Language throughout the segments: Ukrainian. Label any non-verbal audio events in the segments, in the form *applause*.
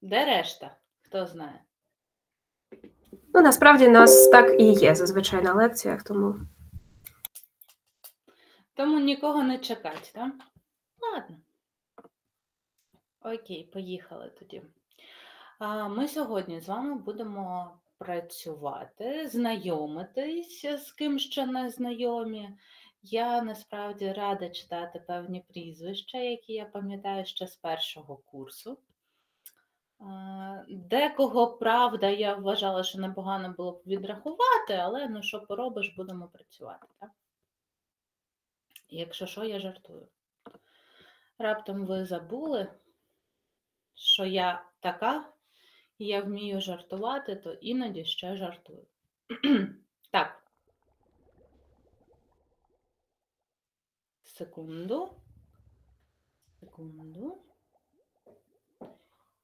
Де решта? Хто знає? Ну, насправді, у нас так і є зазвичай на лекціях, тому. Тому нікого не чекать, так? Ладно. Окей, поїхали тоді. Ми сьогодні з вами будемо працювати, знайомитись з ким ще не знайомі. Я насправді рада читати певні прізвища, які я пам'ятаю ще з першого курсу. Декого, правда, я вважала, що непогано було б відрахувати, але ну що поробиш, будемо працювати. так? Якщо що, я жартую. Раптом ви забули, що я така, і я вмію жартувати, то іноді ще жартую. *clears throat* так. Секунду. Секунду.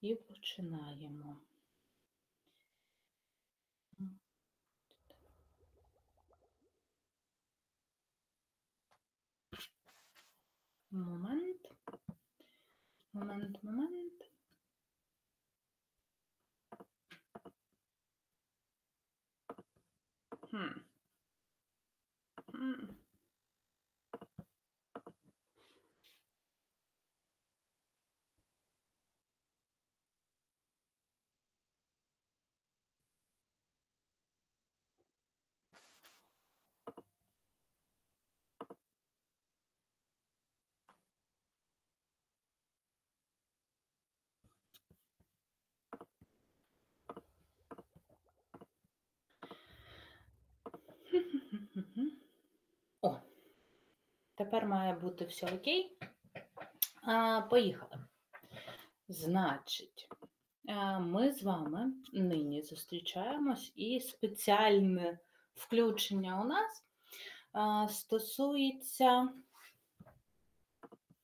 І починаємо. Момент. Момент, момент. Хм. Хм. Тепер має бути все окей. А, Поїхали. Значить, ми з вами нині зустрічаємось, і спеціальне включення у нас стосується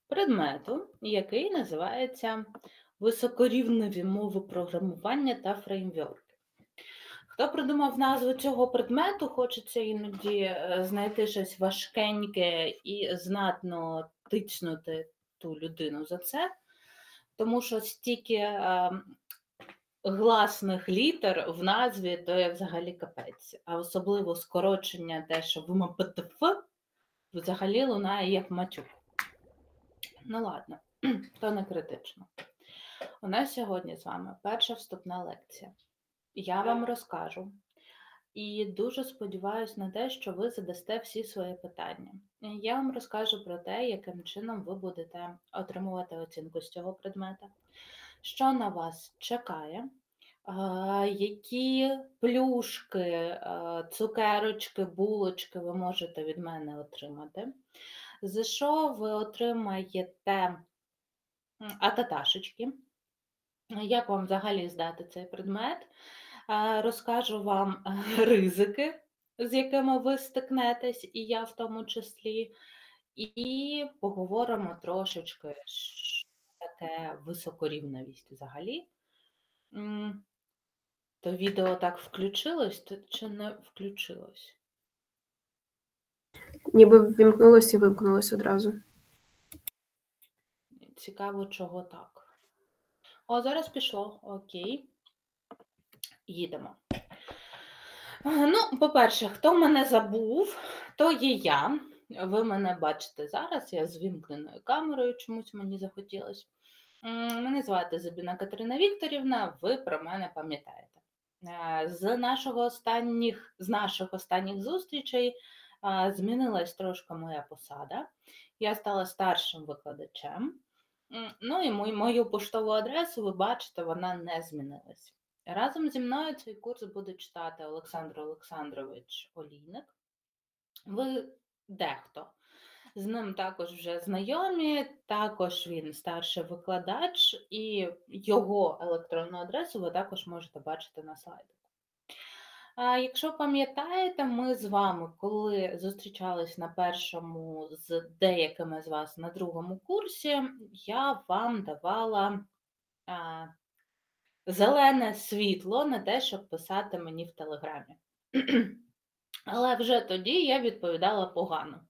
предмету, який називається високорівневі мови програмування та фреймворк. Хто придумав назву цього предмету, хочеться іноді е, знайти щось важкеньке і знатно тичнути ту людину за це, тому що стільки е, гласних літер в назві, то є взагалі капець, а особливо скорочення те, що в МПТФ взагалі лунає як матюк. Ну ладно, *clears throat* то не критично. У нас сьогодні з вами перша вступна лекція я вам розкажу. І дуже сподіваюся на те, що ви задасте всі свої питання. Я вам розкажу про те, яким чином ви будете отримувати оцінку з цього предмета, що на вас чекає, які плюшки, цукерочки, булочки ви можете від мене отримати, за що ви отримаєте ататашечки, як вам взагалі здати цей предмет? Розкажу вам ризики, з якими ви стикнетесь, і я в тому числі, і поговоримо трошечки що таке високорівневість взагалі. То відео так включилось чи не включилось? Ніби вімкнулося і вимкнулося одразу. Цікаво, чого так. О, зараз пішло. Окей їдемо. Ну, по-перше, хто мене забув, то є я. Ви мене бачите зараз, я з вімкненою камерою, чомусь мені захотілося. Мене звати Забіна Катерина Вікторівна, ви про мене пам'ятаєте. Е, з нашого останніх, з наших останніх зустрічей змінилась трошки моя посада. Я стала старшим викладачем. Ну і мою поштову адресу, ви бачите, вона не змінилась. Разом зі мною цей курс буде читати Олександр Олександрович Олійник. Ви дехто. З ним також вже знайомі, також він старший викладач, і його електронну адресу ви також можете бачити на слайді. Якщо пам'ятаєте, ми з вами, коли зустрічались на першому з деякими з вас на другому курсі, я вам давала зелене світло на те, щоб писати мені в Телеграмі. *clears throat* Але вже тоді я відповідала погано.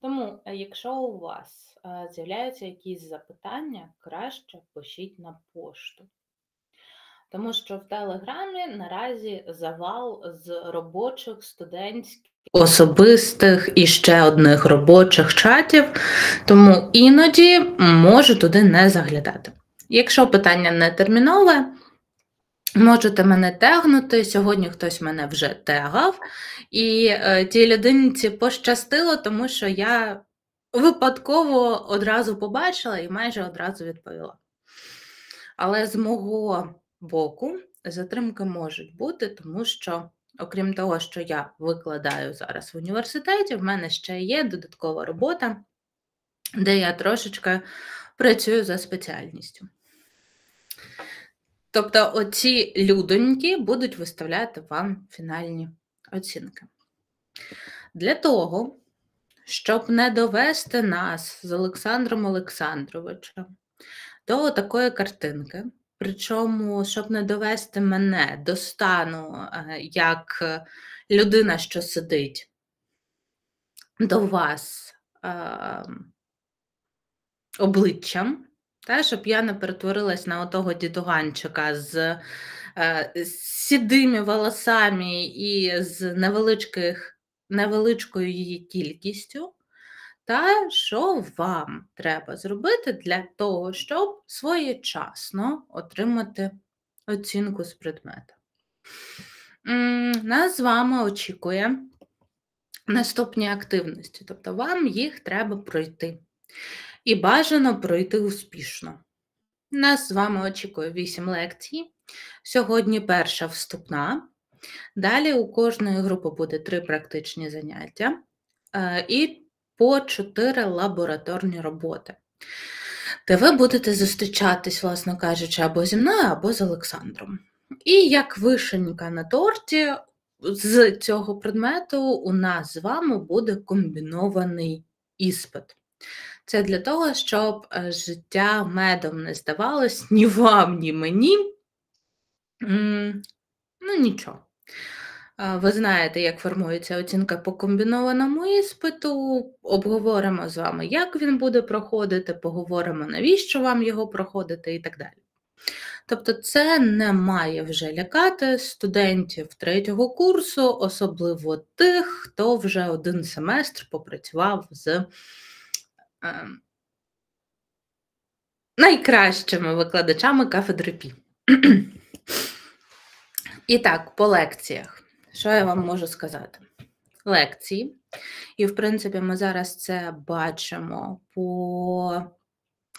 Тому, е, якщо у вас е, з'являються якісь запитання, краще пишіть на пошту. Тому що в Телеграмі наразі завал з робочих студентських особистих і ще одних робочих чатів, тому іноді можу туди не заглядати. Якщо питання не термінове, можете мене тегнути. Сьогодні хтось мене вже тегав, і е, тій людинці пощастило, тому що я випадково одразу побачила і майже одразу відповіла. Але з мого боку затримки можуть бути, тому що, окрім того, що я викладаю зараз в університеті, в мене ще є додаткова робота, де я трошечки працюю за спеціальністю. Тобто, оці людоньки будуть виставляти вам фінальні оцінки. Для того, щоб не довести нас з Олександром Олександровичем до такої картинки, причому, щоб не довести мене до стану е, як людина, що сидить до вас е, обличчям, та, щоб я не перетворилась на отого дідуганчика з е, сідими волосами і з невеличких, невеличкою її кількістю. Та що вам треба зробити для того, щоб своєчасно отримати оцінку з предмета? Нас з вами очікує наступні активності, тобто вам їх треба пройти. І бажано пройти успішно. Нас з вами очікує 8 лекцій. Сьогодні перша вступна. Далі у кожної групи буде 3 практичні заняття. Е, і по 4 лабораторні роботи. Де ви будете зустрічатись, власно кажучи, або зі мною, або з Олександром. І як вишенька на торті, з цього предмету у нас з вами буде комбінований іспит. Це для того, щоб е, життя медом не здавалось ні вам, ні мені. Ну, нічого. Ви знаєте, як формується оцінка по комбінованому іспиту. Обговоримо з вами, як він буде проходити, поговоримо, навіщо вам його проходити і так далі. Тобто, це не має вже лякати студентів третього курсу, особливо тих, хто вже один семестр попрацював з е, найкращими викладачами кафедри ПІ. І так, по лекціях. Що я вам можу сказати? Лекції. І, в принципі, ми зараз це бачимо по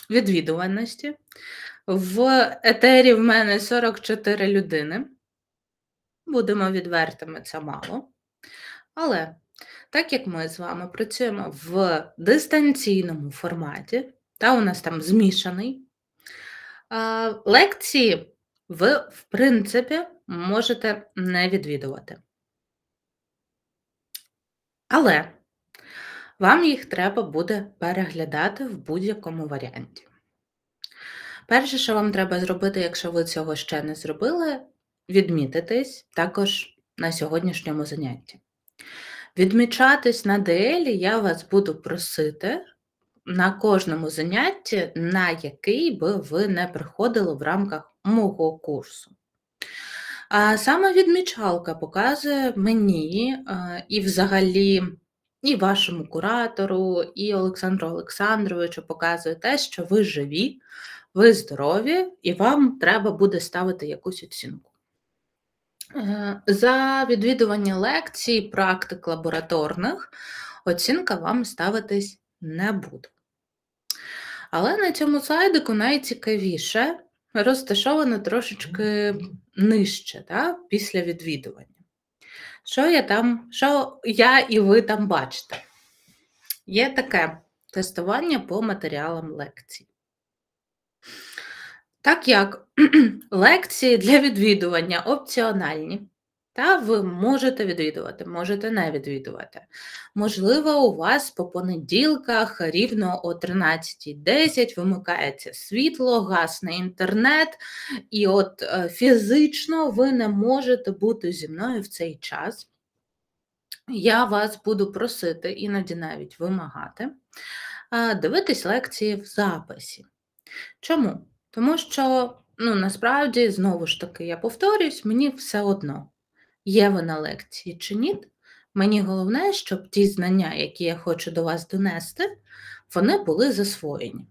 відвідуваності. В етері в мене 44 людини. Будемо відвертими, це мало. Але так як ми з вами працюємо в дистанційному форматі, та у нас там змішаний, лекції ви, в принципі, можете не відвідувати. Але вам їх треба буде переглядати в будь-якому варіанті. Перше, що вам треба зробити, якщо ви цього ще не зробили, відмітитись також на сьогоднішньому занятті. Відмічатись на ДЛ я вас буду просити на кожному занятті, на який би ви не приходили в рамках мого курсу. А саме відмічалка показує мені і взагалі і вашому куратору, і Олександру Олександровичу показує те, що ви живі, ви здорові, і вам треба буде ставити якусь оцінку. Е, за відвідування лекцій, практик лабораторних, оцінка вам ставитись не буде. Але на цьому сайдику найцікавіше розташовано трошечки нижче, да, після відвідування. Що я там, що я і ви там бачите? Є таке тестування по матеріалам лекцій. Так як *clears throat* лекції для відвідування опціональні, та ви можете відвідувати, можете не відвідувати. Можливо, у вас по понеділках рівно о 13.10 вимикається світло, гасне інтернет, і от е, фізично ви не можете бути зі мною в цей час. Я вас буду просити, іноді навіть вимагати, дивитись лекції в записі. Чому? Тому що ну, насправді, знову ж таки, я повторюсь, мені все одно, є ви на лекції чи ні. Мені головне, щоб ті знання, які я хочу до вас донести, вони були засвоєні.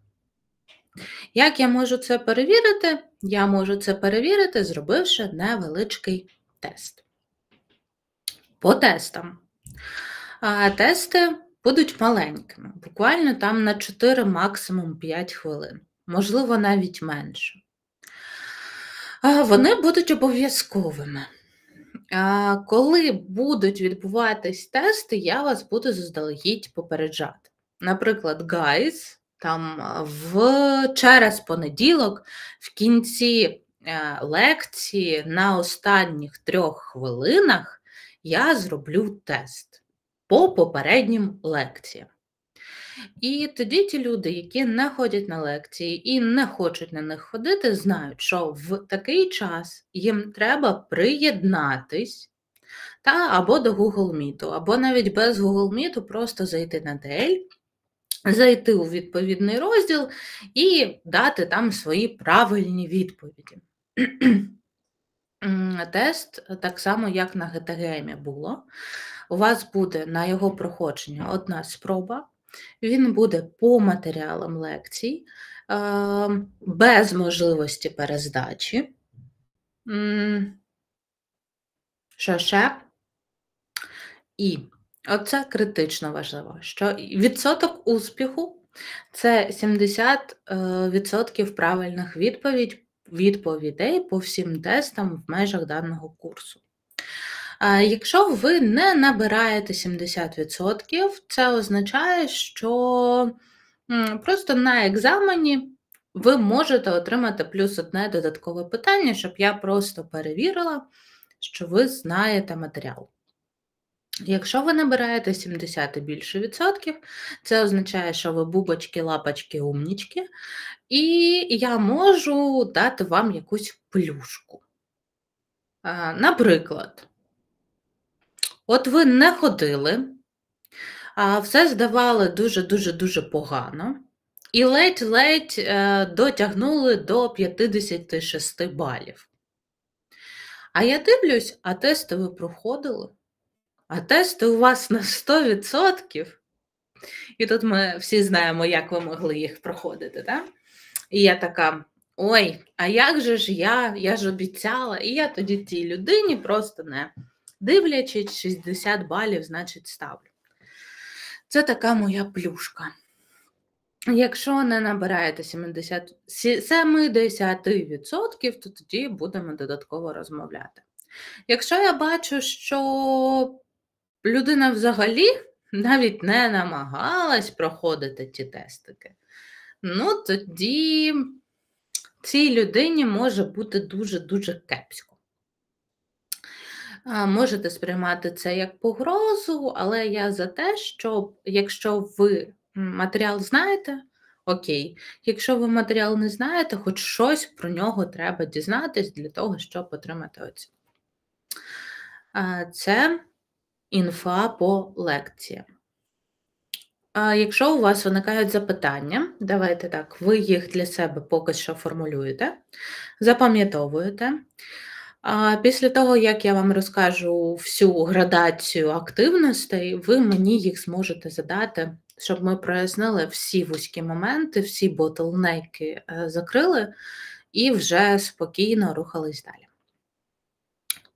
Як я можу це перевірити? Я можу це перевірити, зробивши невеличкий тест. По тестам. А, Тести будуть маленькими, буквально там на 4, максимум 5 хвилин, можливо, навіть менше. Вони будуть обов'язковими. Коли будуть відбуватись тести, я вас буду заздалегідь попереджати. Наприклад, guys, там в через понеділок, в кінці е, лекції на останніх трьох хвилинах я зроблю тест по попереднім лекціям. І тоді ті люди, які не ходять на лекції і не хочуть на них ходити, знають, що в такий час їм треба приєднатись та або до Google Meet, або навіть без Google Meet просто зайти на DL, зайти у відповідний розділ і дати там свої правильні відповіді. Тест, так само, як на ГТГМі було, у вас буде на його проходження одна спроба. Він буде по матеріалам лекцій, без можливості перездачі. Що ще? І оце критично важливо, що відсоток успіху це 70% е, правильних відповідь, відповідей по всім тестам в межах даного курсу. Якщо ви не набираєте 70%, це означає, що просто на екзамені ви можете отримати плюс одне додаткове питання, щоб я просто перевірила, що ви знаєте матеріал. Якщо ви набираєте 70 і більше відсотків, це означає, що ви бубочки, лапочки, умнічки, і я можу дати вам якусь плюшку. Наприклад, От ви не ходили, все здавали дуже-дуже дуже погано, і ледь-ледь е, дотягнули до 56 балів. А я дивлюсь, а тести ви проходили, а тести у вас на 100%. І тут ми всі знаємо, як ви могли їх проходити. так? І я така: ой, а як же ж я? Я ж обіцяла, і я тоді тій людині просто не дивлячись 60 балів, значить, ставлю. Це така моя плюшка. Якщо не набираєте 70, 70%, то тоді будемо додатково розмовляти. Якщо я бачу, що людина взагалі навіть не намагалась проходити ті тестики, ну тоді цій людині може бути дуже-дуже кепсько. Можете сприймати це як погрозу, але я за те, щоб якщо ви матеріал знаєте, окей. Якщо ви матеріал не знаєте, хоч щось про нього треба дізнатись для того, щоб отримати оцінку. Це інфа по лекціям. Якщо у вас виникають запитання, давайте так, ви їх для себе поки що формулюєте, запам'ятовуєте. Після того, як я вам розкажу всю градацію активностей, ви мені їх зможете задати, щоб ми прояснили всі вузькі моменти, всі ботлнеки закрили і вже спокійно рухались далі.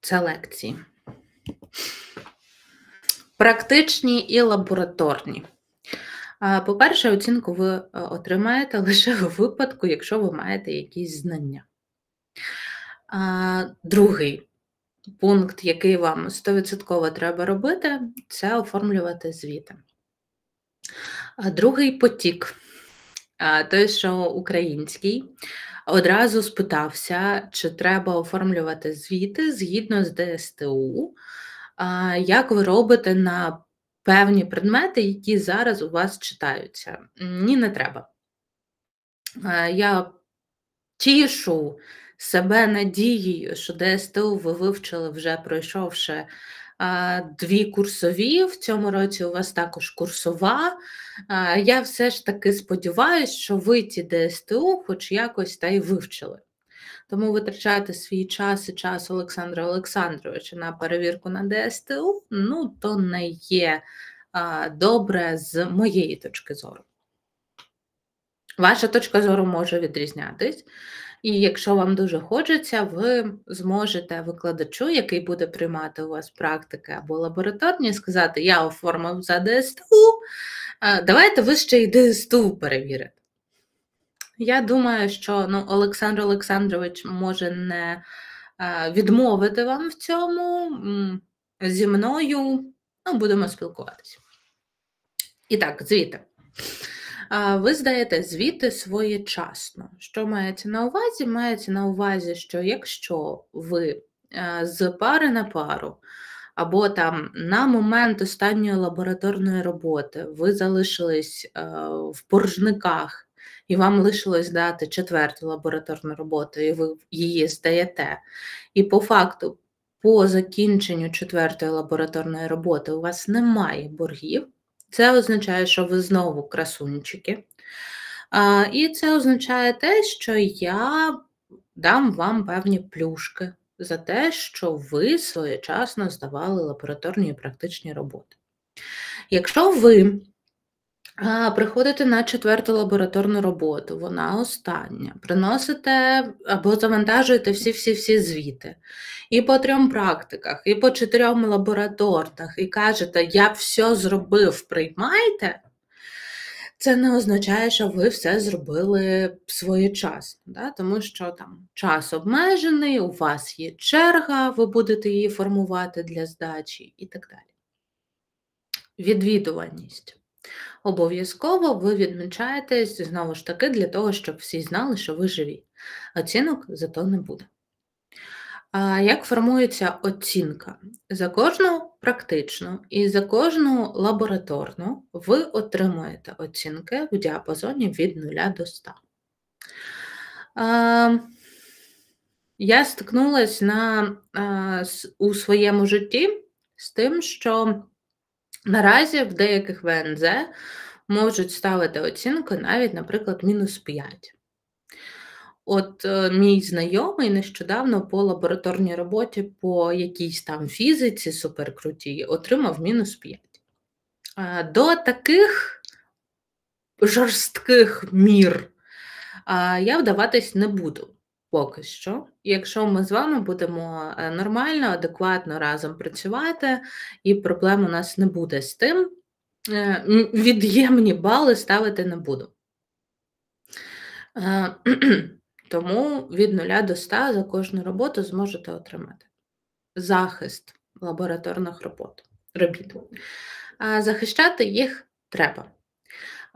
Це лекції. Практичні і лабораторні. По-перше, оцінку ви е, отримаєте лише у випадку, якщо ви маєте якісь знання. Другий пункт, який вам 100% треба робити, це оформлювати звіти. Другий потік, той, що український, одразу спитався, чи треба оформлювати звіти згідно з ДСТУ, як ви робите на певні предмети, які зараз у вас читаються. Ні, не треба. Я тішу себе надією, що ДСТУ ви вивчили вже пройшовши дві курсові. В цьому році у вас також курсова. Я все ж таки сподіваюся, що ви ті ДСТУ хоч якось та й вивчили. Тому витрачати свій час і час Олександра Олександровича на перевірку на ДСТУ, ну, то не є добре з моєї точки зору. Ваша точка зору може відрізнятись. І якщо вам дуже хочеться, ви зможете викладачу, який буде приймати у вас практики або лабораторні, сказати: Я оформив за ДСТУ, давайте ви ще й ДСТУ перевірите. Я думаю, що ну, Олександр Олександрович може не відмовити вам в цьому. Зі мною ну, будемо спілкуватися. І так, звіти ви здаєте звіти своєчасно. Що мається на увазі? Мається на увазі, що якщо ви е, з пари на пару, або там на момент останньої лабораторної роботи ви залишились е, в поржниках, і вам лишилось дати четверту лабораторну роботу, і ви її здаєте. І по факту, по закінченню четвертої лабораторної роботи у вас немає боргів, це означає, що ви знову красунчики. А, І це означає те, що я дам вам певні плюшки за те, що ви своєчасно здавали лабораторні і практичні роботи. Якщо ви приходите на четверту лабораторну роботу, вона остання, приносите або завантажуєте всі-всі-всі звіти, і по трьом практиках, і по чотирьом лабораторних, і кажете, я все зробив, приймайте, це не означає, що ви все зробили своєчасно, да? тому що там час обмежений, у вас є черга, ви будете її формувати для здачі і так далі. Відвідуваність. Обов'язково ви відмічаєтесь знову ж таки для того, щоб всі знали, що ви живі. Оцінок зато не буде. Як формується оцінка? За кожну практичну і за кожну лабораторну ви отримуєте оцінки в діапазоні від 0 до 100. Я стикнулася на, у своєму житті з тим, що наразі в деяких ВНЗ можуть ставити оцінку навіть, наприклад, мінус 5. От е, мій знайомий нещодавно по лабораторній роботі по якійсь там фізиці суперкрутій отримав мінус 5. Е, до таких жорстких мір е, я вдаватись не буду поки що. Якщо ми з вами будемо е, нормально, адекватно разом працювати, і проблем у нас не буде з тим, е, від'ємні бали ставити не буду. Е, *clears throat* Тому від 0 до 100 за кожну роботу зможете отримати захист лабораторних робот, робіт. Захищати їх треба.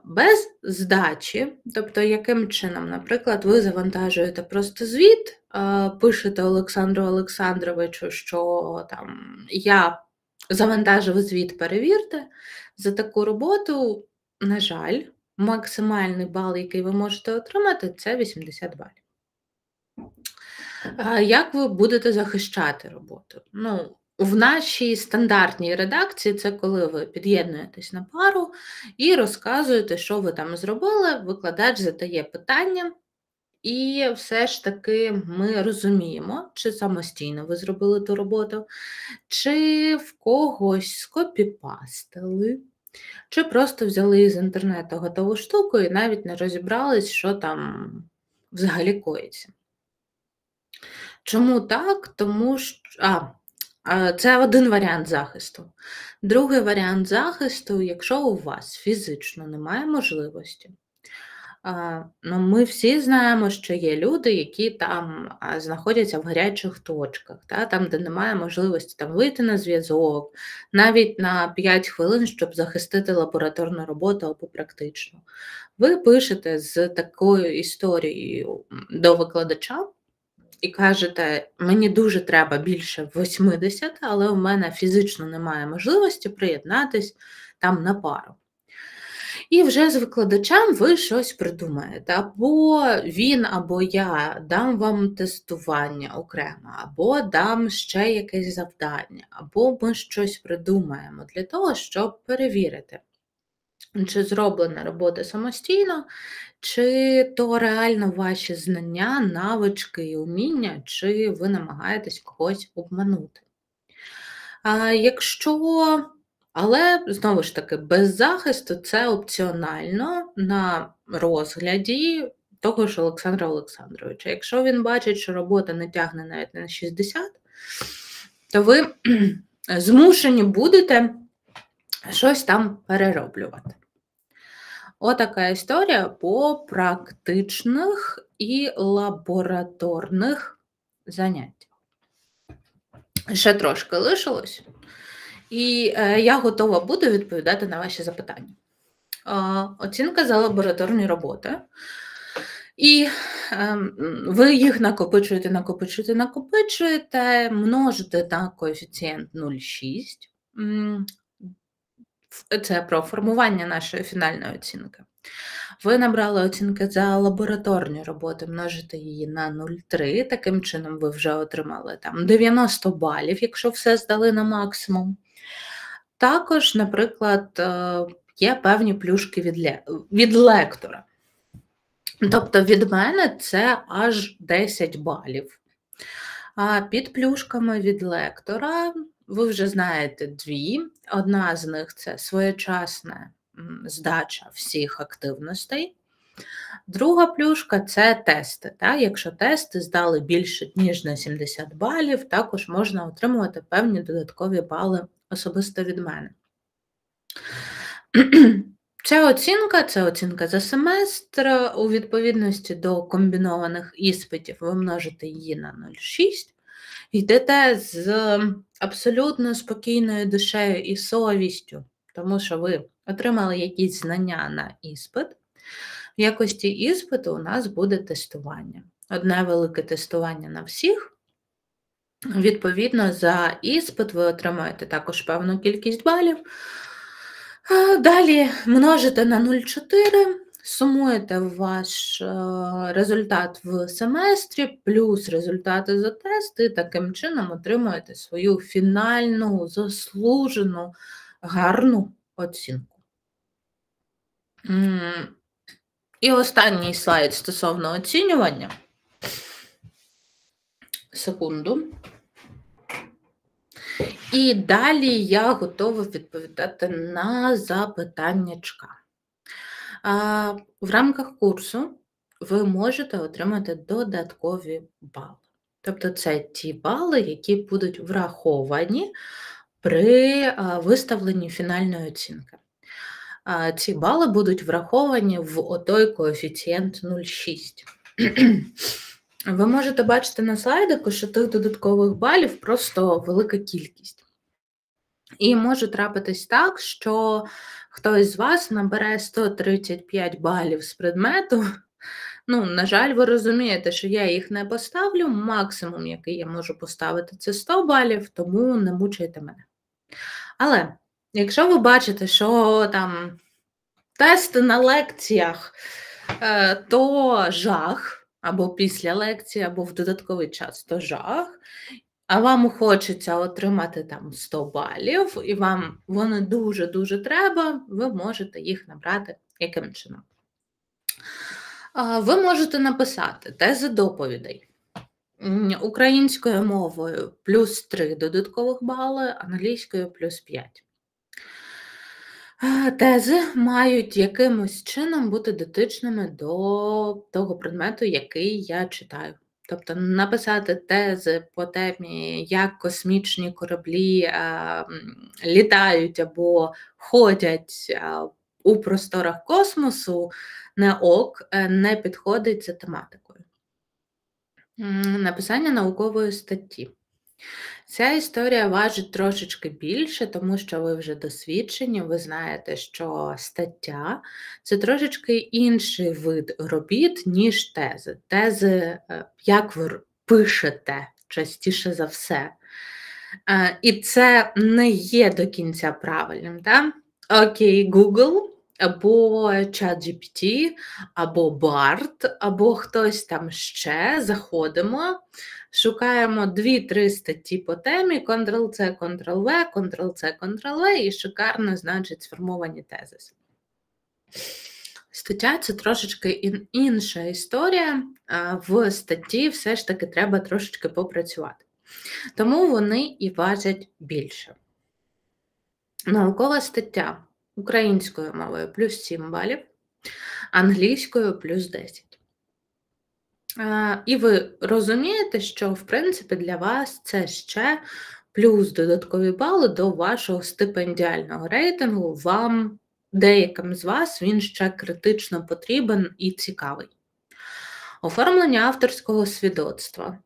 Без здачі, тобто, яким чином, наприклад, ви завантажуєте просто звіт, пишете Олександру Олександровичу, що там я завантажив звіт, перевірте, за таку роботу, на жаль, максимальний бал, який ви можете отримати, це 80 балів. Як ви будете захищати роботу? Ну, в нашій стандартній редакції це коли ви під'єднуєтесь на пару і розказуєте, що ви там зробили, викладач задає питання, і все ж таки ми розуміємо, чи самостійно ви зробили ту роботу, чи в когось скопіпастили, чи просто взяли з інтернету готову штуку і навіть не розібрались, що там взагалі коїться. Чому так? Тому що а, це один варіант захисту. Другий варіант захисту, якщо у вас фізично немає можливості, ну, Ми всі знаємо, що є люди, які там знаходяться в гарячих точках, та, там, де немає можливості там, вийти на зв'язок, навіть на 5 хвилин, щоб захистити лабораторну роботу або практично. Ви пишете з такою історією до викладача і кажете, мені дуже треба більше 80, але у мене фізично немає можливості приєднатись там на пару. І вже з викладачем ви щось придумаєте. Або він, або я дам вам тестування окремо, або дам ще якесь завдання, або ми щось придумаємо для того, щоб перевірити, чи зроблена робота самостійно, чи то реально ваші знання, навички і уміння, чи ви намагаєтесь когось обманути. А Якщо, але знову ж таки, без захисту це опціонально на розгляді того ж Олександра Олександровича. Якщо він бачить, що робота не тягне навіть на 60, то ви *clears throat* змушені будете щось там перероблювати. Отака історія по практичних і лабораторних заняттях. Ще трошки лишилось, і е, я готова буду відповідати на ваші запитання. Оцінка за лабораторні роботи. І е, ви їх накопичуєте, накопичуєте, накопичуєте, множите на коефіцієнт 0,6. Це про формування нашої фінальної оцінки. Ви набрали оцінки за лабораторні роботи, множите її на 0,3. Таким чином, ви вже отримали там 90 балів, якщо все здали на максимум. Також, наприклад, е, є певні плюшки від, від лектора. Тобто від мене це аж 10 балів. А під плюшками від лектора ви вже знаєте дві. Одна з них це своєчасна здача всіх активностей. Друга плюшка це тести. Так? Якщо тести здали більше, ніж на 70 балів, також можна отримувати певні додаткові бали особисто від мене. *clears throat* Ця оцінка це оцінка за семестр. У відповідності до комбінованих іспитів ви множите її на 0,6, йдете з абсолютно спокійною душею і совістю, тому що ви отримали якісь знання на іспит. В якості іспиту у нас буде тестування. Одне велике тестування на всіх. Відповідно, за іспит ви отримаєте також певну кількість балів. Далі множите на 0,4, сумуєте ваш е, результат в семестрі, плюс результати за тест, і таким чином отримуєте свою фінальну, заслужену, гарну оцінку. І останній слайд стосовно оцінювання. Секунду. І далі я готова відповідати на запитаннячка. В рамках курсу ви можете отримати додаткові бали. Тобто це ті бали, які будуть враховані при виставленні фінальної оцінки. Ці бали будуть враховані в отой коефіцієнт 0,6. *clears throat* Ви можете бачити на слайдику, що тих додаткових балів просто велика кількість. І може трапитись так, що хтось з вас набере 135 балів з предмету. Ну, на жаль, ви розумієте, що я їх не поставлю. Максимум, який я можу поставити, це 100 балів, тому не мучайте мене. Але якщо ви бачите, що там тести на лекціях, е, то жах, або після лекції, або в додатковий час, то жах а вам хочеться отримати там 100 балів, і вам вони дуже-дуже треба, ви можете їх набрати яким чином. Ви можете написати тези доповідей українською мовою плюс 3 додаткових бали, англійською плюс 5. Тези мають якимось чином бути дотичними до того предмету, який я читаю. Тобто написати тези по темі, як космічні кораблі а, літають або ходять а, у просторах космосу, не ок, е, не підходить за тематикою. Написання наукової статті. Ця історія важить трошечки більше, тому що ви вже досвідчені, ви знаєте, що стаття це трошечки інший вид робіт, ніж тези. Тези, е, як ви пишете частіше за все. Е, і це не є до кінця правильним. Так? Окей, Google. Або ChatGPT, або BART, або хтось там ще заходимо, Шукаємо 2-3 статті по темі, Ctrl-C, Ctrl-V, Ctrl-C, Ctrl-V і шикарно, значить, сформовані тезиси. Стаття це трошечки інша історія. В статті все ж таки треба трошечки попрацювати. Тому вони і важать більше. Наукова стаття українською мовою плюс 7 балів, англійською плюс 10. І ви розумієте, що, в принципі, для вас це ще плюс додаткові бали до вашого стипендіального рейтингу. Вам, деяким з вас, він ще критично потрібен і цікавий. Оформлення авторського свідоцтва.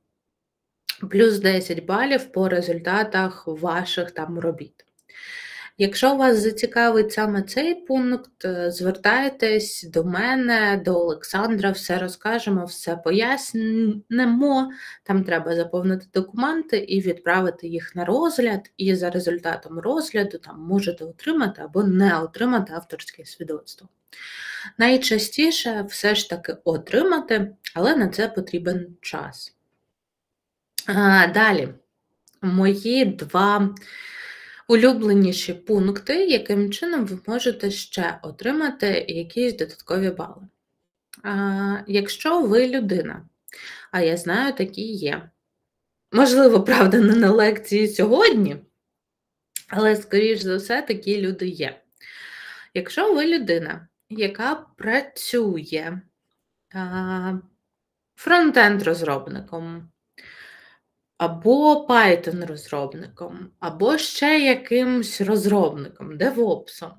Плюс 10 балів по результатах ваших там робіт. Якщо вас зацікавить саме цей пункт, е, звертайтесь до мене, до Олександра, все розкажемо, все пояснимо. Там треба заповнити документи і відправити їх на розгляд, і за результатом розгляду там можете отримати або не отримати авторське свідоцтво. Найчастіше все ж таки отримати, але на це потрібен час. А, Далі, мої два улюбленіші пункти, яким чином ви можете ще отримати якісь додаткові бали. А, Якщо ви людина, а я знаю, такі є. Можливо, правда, не на лекції сьогодні, але, скоріш за все, такі люди є. Якщо ви людина, яка працює фронтенд-розробником, або Python-розробником, або ще якимсь розробником, девопсом.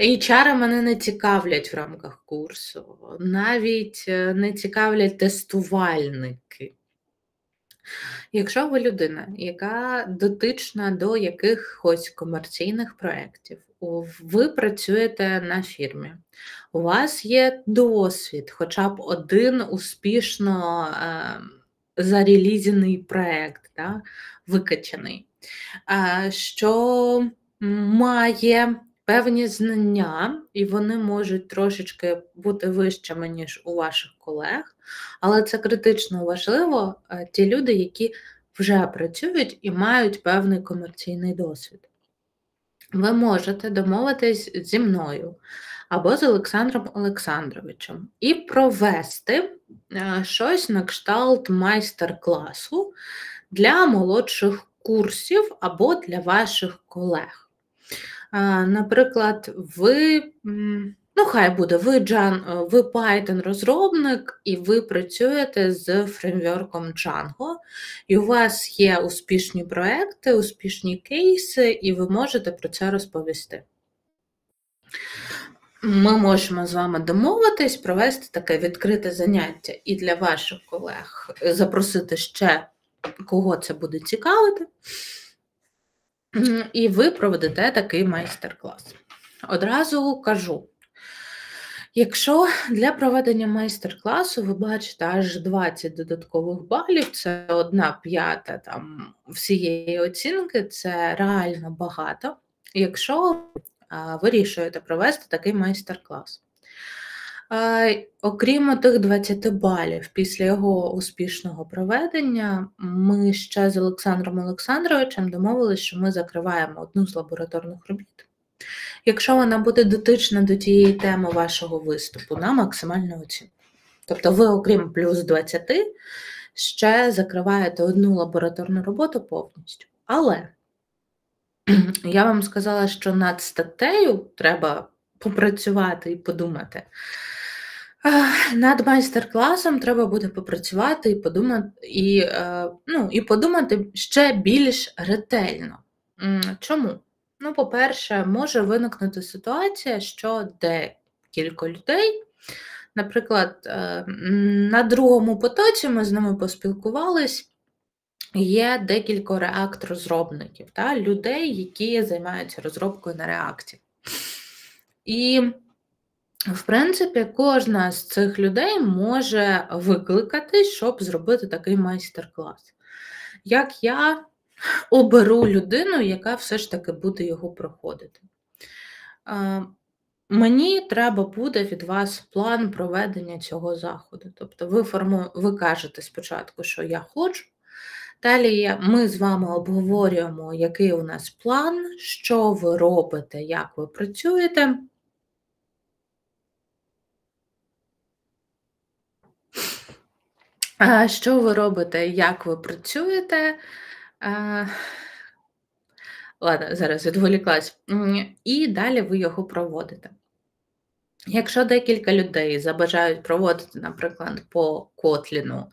HR мене не цікавлять в рамках курсу, навіть е, не цікавлять тестувальники. Якщо ви людина, яка дотична до якихось комерційних проєктів, ви працюєте на фірмі, у вас є досвід, хоча б один успішно. Зарелізений проєкт, да, викачаний, що має певні знання, і вони можуть трошечки бути вищими, ніж у ваших колег, але це критично важливо ті люди, які вже працюють і мають певний комерційний досвід. Ви можете домовитись зі мною або з Олександром Олександровичем і провести е, щось на кшталт майстер-класу для молодших курсів або для ваших колег. Е, наприклад, ви, ну, хай буде, ви Джан, ви Python-розробник, і ви працюєте з фреймворком Django, і у вас є успішні проекти, успішні кейси, і ви можете про це розповісти. Ми можемо з вами домовитись, провести таке відкрите заняття і для ваших колег запросити ще кого це буде цікавити. І ви проведете такий майстер-клас. Одразу кажу: якщо для проведення майстер-класу ви бачите аж 20 додаткових балів, це одна п'ята там всієї оцінки, це реально багато. Якщо вирішуєте провести такий майстер-клас. Окрім тих 20 балів після його успішного проведення, ми ще з Олександром Олександровичем домовилися, що ми закриваємо одну з лабораторних робіт. Якщо вона буде дотична до тієї теми вашого виступу на максимальну оцінку. Тобто ви, окрім плюс 20, ще закриваєте одну лабораторну роботу повністю. Але *clears throat* я вам сказала, що над статтею треба попрацювати і подумати. Над майстер-класом треба буде попрацювати і подумати і, е, ну, і подумати ще більш ретельно. Чому? Ну, по-перше, може виникнути ситуація, що декілька людей, наприклад, е, на другому потоці ми з ними поспілкувались, є декілька реакт-розробників, людей, які займаються розробкою на реакті. І, в принципі, кожна з цих людей може викликатись, щоб зробити такий майстер-клас. Як я оберу людину, яка все ж таки буде його проходити. Мені треба буде від вас план проведення цього заходу. Тобто, ви форму... ви кажете спочатку, що я хочу, Далі ми з вами обговорюємо, який у нас план, що ви робите, як ви працюєте. Що ви робите, як ви працюєте? Ладно, зараз відволіклась. І далі ви його проводите. Якщо декілька людей забажають проводити, наприклад, по Котліну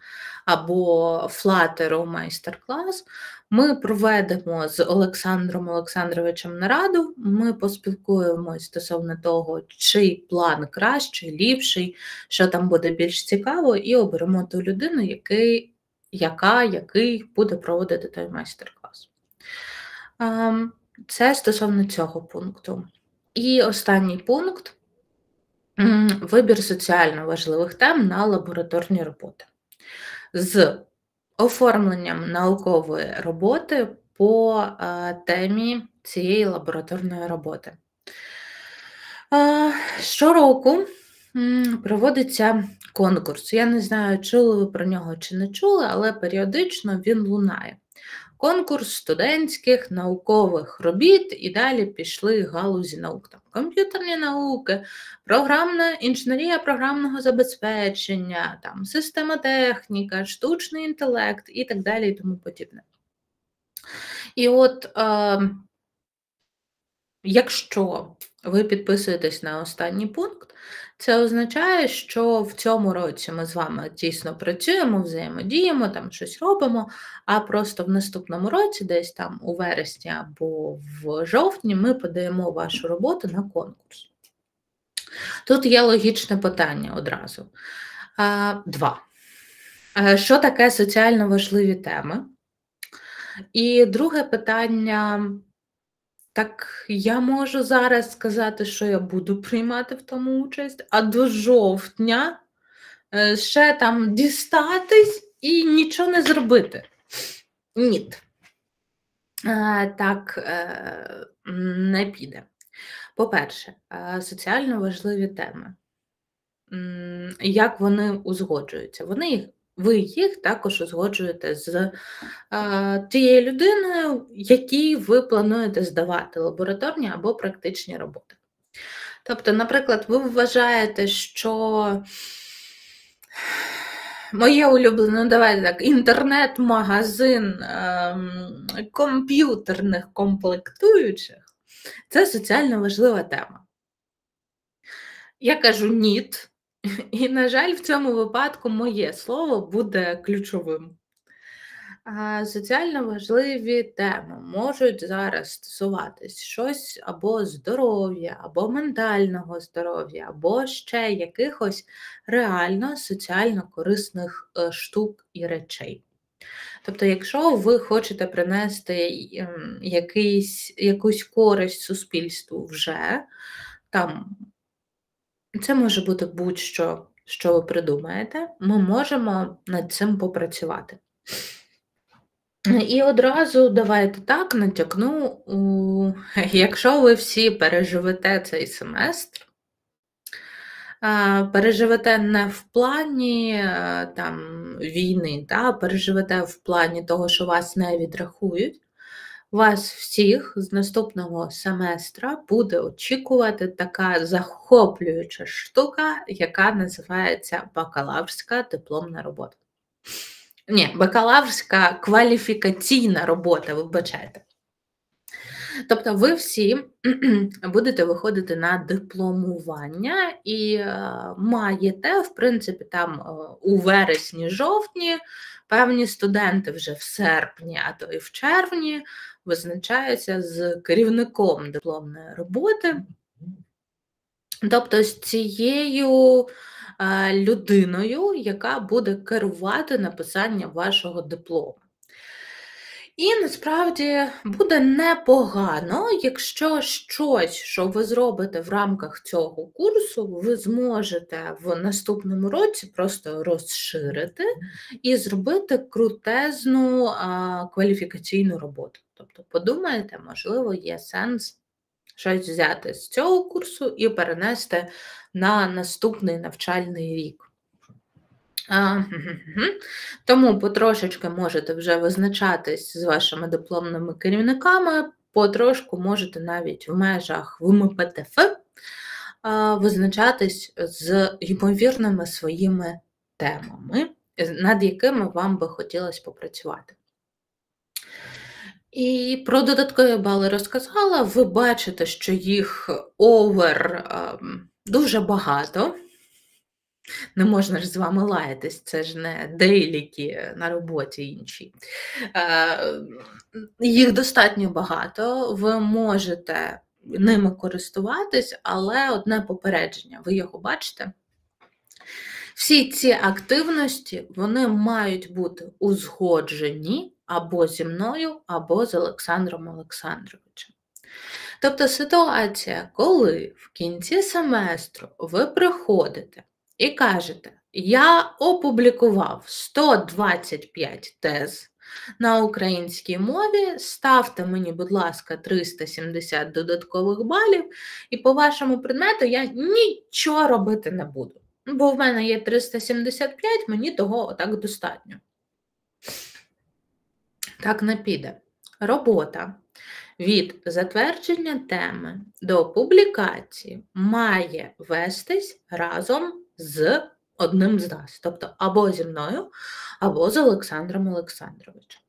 або Флатеру майстер-клас, ми проведемо з Олександром Олександровичем нараду, ми поспілкуємося стосовно того, чий план кращий, ліпший, що там буде більш цікаво, і оберемо ту людину, який, яка який буде проводити той майстер-клас. Ем, це стосовно цього пункту. І останній пункт вибір соціально важливих тем на лабораторні роботи з оформленням наукової роботи по е, темі цієї лабораторної роботи. Е, щороку проводиться конкурс. Я не знаю, чули ви про нього чи не чули, але періодично він лунає конкурс студентських наукових робіт, і далі пішли галузі наук. Там Комп'ютерні науки, програмна інженерія програмного забезпечення, там системотехніка, штучний інтелект і так далі, і тому подібне. І от, е, якщо ви підписуєтесь на останній пункт, це означає, що в цьому році ми з вами тісно працюємо, взаємодіємо, там щось робимо, а просто в наступному році, десь там у вересні або в жовтні, ми подаємо вашу роботу на конкурс. Тут є логічне питання одразу. Два. Що таке соціально важливі теми? І друге питання так я можу зараз сказати, що я буду приймати в тому участь, а до жовтня е, ще там дістатись і нічого не зробити. Ні. Е, так е, не піде. По-перше, соціально важливі теми. Як вони узгоджуються? Вони їх ви їх також узгоджуєте з а, тією людиною, якій ви плануєте здавати лабораторні або практичні роботи. Тобто, наприклад, ви вважаєте, що моє улюблене, ну давайте так, інтернет-магазин ем, комп'ютерних комплектуючих це соціально важлива тема. Я кажу ніт. І, на жаль, в цьому випадку моє слово буде ключовим. Соціально важливі теми можуть зараз стосуватись щось або здоров'я, або ментального здоров'я, або ще якихось реально соціально корисних е, штук і речей. Тобто, якщо ви хочете принести ем, якийсь, якусь користь суспільству вже, там це може бути будь-що, що ви придумаєте, ми можемо над цим попрацювати. І одразу давайте так натякну, якщо ви всі переживете цей семестр, переживете не в плані е, там, війни, та, переживете в плані того, що вас не відрахують, вас всіх з наступного семестра буде очікувати така захоплююча штука, яка називається бакалаврська дипломна робота. Ні, бакалаврська кваліфікаційна робота, вибачайте. Тобто ви всі *clears throat* будете виходити на дипломування і е, маєте, в принципі, там е, у вересні-жовтні певні студенти вже в серпні, а то і в червні визначаються з керівником дипломної роботи, тобто з цією людиною, яка буде керувати написанням вашого диплому. І насправді буде непогано, якщо щось, що ви зробите в рамках цього курсу, ви зможете в наступному році просто розширити і зробити крутезну а, кваліфікаційну роботу. Тобто, подумайте, можливо, є сенс щось взяти з цього курсу і перенести на наступний навчальний рік. А, Тому потрошечки можете вже визначатись з вашими дипломними керівниками, потрошку можете навіть в межах ВМПТФ визначатись з ймовірними своїми темами над якими вам би хотілося попрацювати. І про додаткові бали розказала. Ви бачите, що їх овер ем, дуже багато. Не можна ж з вами лаятись, це ж не дейліки на роботі інші. Е, їх достатньо багато, ви можете ними користуватись, але одне попередження, ви його бачите. Всі ці активності вони мають бути узгоджені або зі мною, або з Олександром Олександровичем. Тобто ситуація, коли в кінці семестру ви приходите і кажете, я опублікував 125 тез на українській мові, ставте мені, будь ласка, 370 додаткових балів, і по вашому предмету я нічого робити не буду. Бо в мене є 375, мені того отак достатньо. Так не піде. Робота від затвердження теми до публікації має вестись разом з одним з нас, тобто або зі мною, або з Олександром Олександровичем.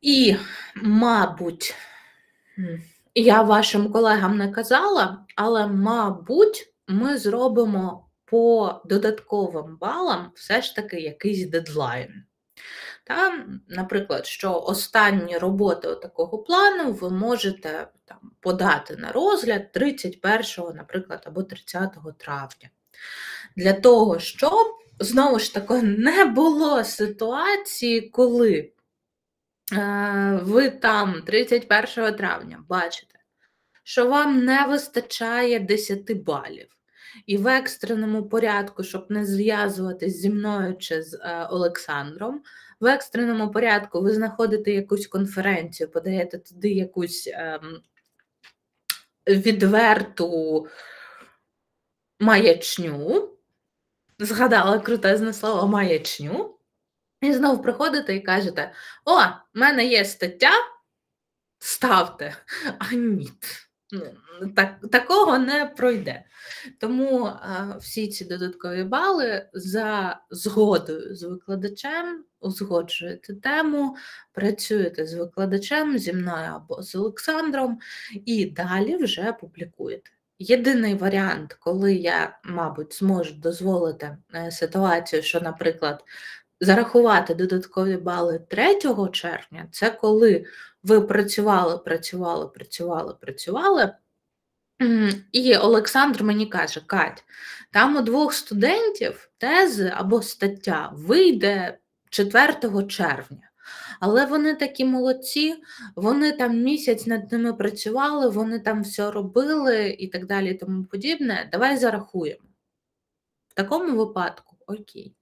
І, мабуть, я вашим колегам не казала, але, мабуть, ми зробимо по додатковим балам все ж таки якийсь дедлайн. Та, Наприклад, що останні роботи такого плану ви можете там, подати на розгляд 31, наприклад, або 30 травня. Для того, щоб, знову ж таки, не було ситуації, коли е, ви там 31 травня бачите, що вам не вистачає 10 балів. І в екстреному порядку, щоб не зв'язуватись зі мною чи з е, Олександром, в екстреному порядку ви знаходите якусь конференцію, подаєте туди якусь ем, відверту маячню, згадала крутезне слово маячню, і знову приходите і кажете: О, в мене є стаття, ставте, а ні. Ну, так, Такого не пройде. Тому а, всі ці додаткові бали за згодою з викладачем узгоджуєте тему, працюєте з викладачем зі мною або з Олександром, і далі вже публікуєте. Єдиний варіант, коли я, мабуть, зможу дозволити е, ситуацію, що, наприклад, зарахувати додаткові бали 3 червня, це коли ви працювали, працювали, працювали, працювали. І Олександр мені каже: Кать, там у двох студентів тези або стаття вийде 4 червня. Але вони такі молодці, вони там місяць над ними працювали, вони там все робили і так далі, і тому подібне. Давай зарахуємо. В такому випадку окей.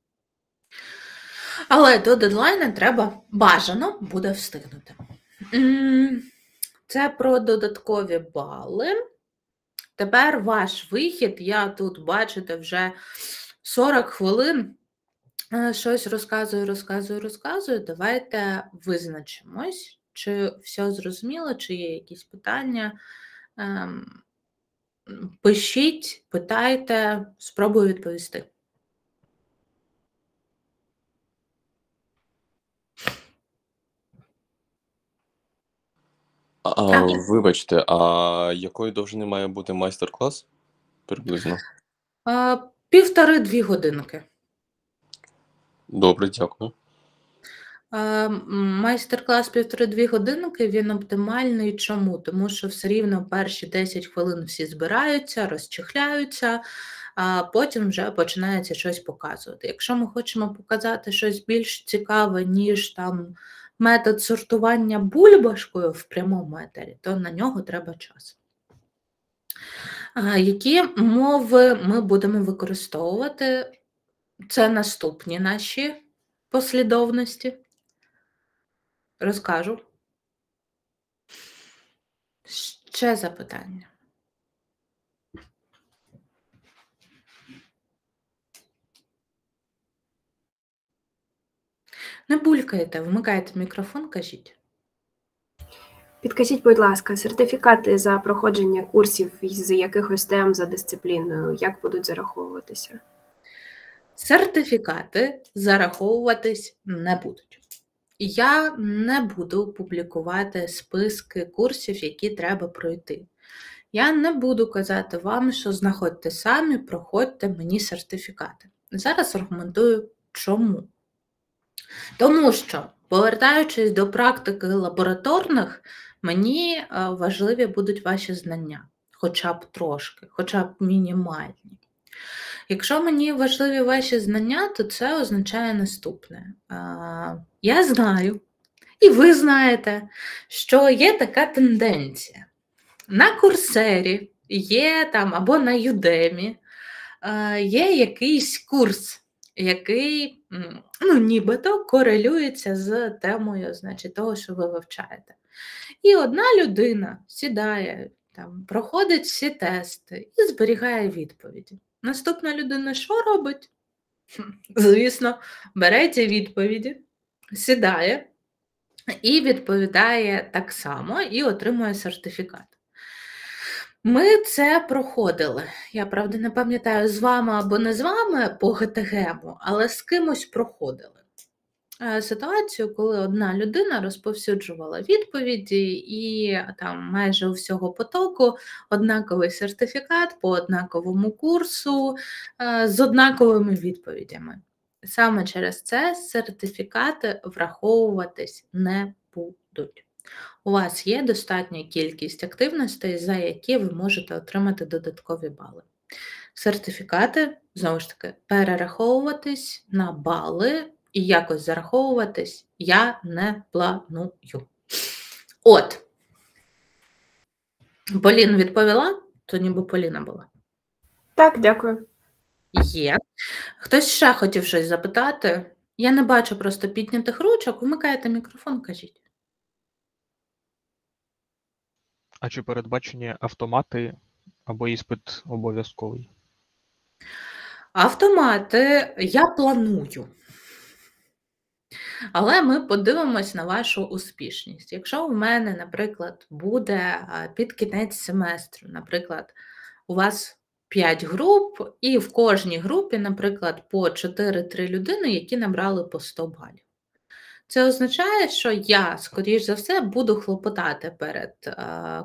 Але до дедлайна треба бажано буде встигнути. Це про додаткові бали. Тепер ваш вихід, я тут, бачите, вже 40 хвилин. Е, щось розказую, розказую, розказую. Давайте визначимось, чи все зрозуміло, чи є якісь питання. Ем, пишіть, питайте, спробую відповісти. А, Вибачте, а якої довжини має бути майстер-клас приблизно? Півтори-дві годинки. Добре, дякую. Майстер-клас півтори-дві годинки він оптимальний. Чому? Тому що все рівно перші 10 хвилин всі збираються, розчихляються, а потім вже починається щось показувати. Якщо ми хочемо показати щось більш цікаве, ніж там метод сортування бульбашкою в прямому етері, то на нього треба час. Які мови ми будемо використовувати? Це наступні наші послідовності. Розкажу. Ще запитання. Не булькайте, вмикайте мікрофон, кажіть. Підкажіть, будь ласка, сертифікати за проходження курсів з якихось тем за дисципліною, як будуть зараховуватися? Сертифікати зараховуватись не будуть. Я не буду публікувати списки курсів, які треба пройти. Я не буду казати вам, що знаходьте самі, проходьте мені сертифікати. Зараз аргументую чому. Тому що, повертаючись до практики лабораторних, мені е, важливі будуть ваші знання, хоча б трошки, хоча б мінімальні. Якщо мені важливі ваші знання, то це означає наступне. Я знаю, і ви знаєте, що є така тенденція. На курсері є там або на Юдемі є якийсь курс, який ну, нібито корелюється з темою значить, того, що ви вивчаєте. І одна людина сідає, там, проходить всі тести і зберігає відповіді. Наступна людина що робить? Звісно, бере ці відповіді, сідає і відповідає так само і отримує сертифікат. Ми це проходили. Я правда не пам'ятаю, з вами або не з вами по ГТГМу, але з кимось проходили. Е, ситуацію, коли одна людина розповсюджувала відповіді, і там майже у всього потоку однаковий сертифікат по однаковому курсу е, з однаковими відповідями. Саме через це сертифікати враховуватись не будуть. У вас є достатня кількість активностей, за які ви можете отримати додаткові бали. Сертифікати, знову ж таки, перераховуватись на бали і якось зараховуватись я не планую. От. Полін відповіла, то ніби Поліна була. Так, дякую. Є. Хтось ще хотів щось запитати. Я не бачу просто піднятих ручок. Вмикаєте мікрофон, кажіть. А чи передбачені автомати або іспит обов'язковий? Автомати я планую. Але ми подивимось на вашу успішність. Якщо в мене, наприклад, буде під кінець семестру, наприклад, у вас 5 груп, і в кожній групі, наприклад, по 4-3 людини, які набрали по 100 балів. Це означає, що я, скоріш за все, буду хлопотати перед е,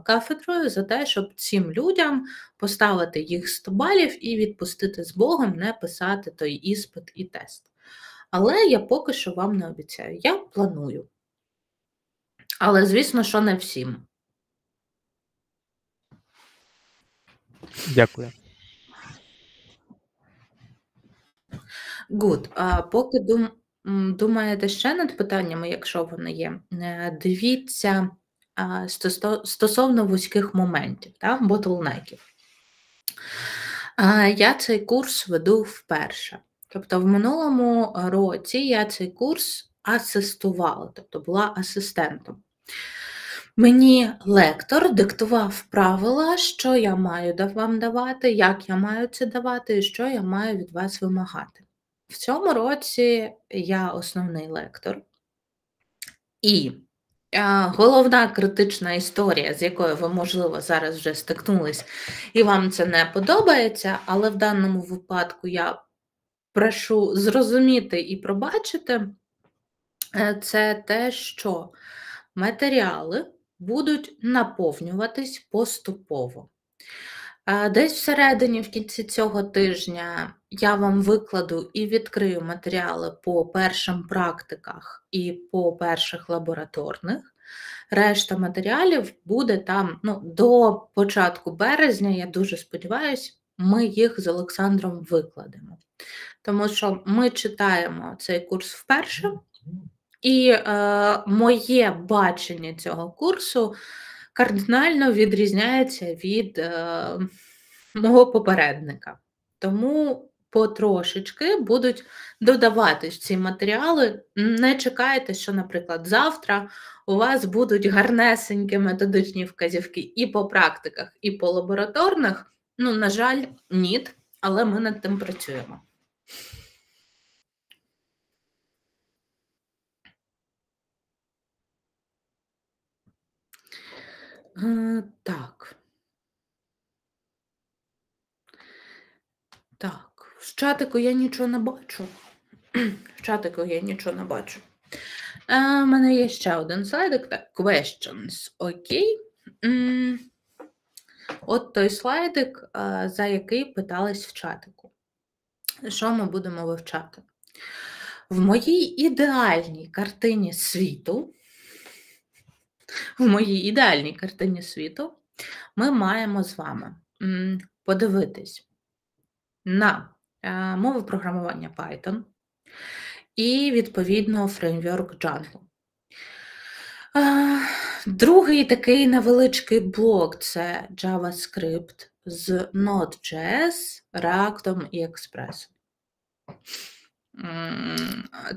кафедрою за те, щоб цим людям поставити їх 100 балів і відпустити з Богом, не писати той іспит і тест. Але я поки що вам не обіцяю. Я планую. Але, звісно, що не всім. Дякую. Гуд. Поки дум, думаєте ще над питаннями, якщо вони є, е, дивіться стосовно вузьких моментів, ботлнеків. Я цей курс веду вперше. Тобто, в минулому році я цей курс асистувала, тобто була асистентом. Мені лектор диктував правила, що я маю вам давати, як я маю це давати і що я маю від вас вимагати. В цьому році я основний лектор. І головна критична історія, з якою ви, можливо, зараз вже стикнулись, і вам це не подобається, але в даному випадку я прошу зрозуміти і пробачити, е, це те, що матеріали будуть наповнюватись поступово. Десь всередині, в кінці цього тижня, я вам викладу і відкрию матеріали по першим практиках і по перших лабораторних. Решта матеріалів буде там ну, до початку березня, я дуже сподіваюся, ми їх з Олександром викладемо. Тому що ми читаємо цей курс вперше, і е, моє бачення цього курсу кардинально відрізняється від е, мого попередника. Тому потрошечки будуть додаватись ці матеріали. Не чекайте, що, наприклад, завтра у вас будуть гарнесенькі методичні вказівки і по практиках, і по лабораторних. Ну, на жаль, ні, але ми над тим працюємо. Е, так. Так, В чатику я нічого не бачу. В чатику я нічого не бачу. У мене є ще один слайдик, так, questions. Окей. От той слайдик, за який питались в чатику. Що ми будемо вивчати? В моїй ідеальній картині світу, в моїй ідеальній картині світу, ми маємо з вами подивитись на е, мову програмування Python і, відповідно, фреймворк Django. Е, Другий такий невеличкий блок це JavaScript з Node.js, React і Express.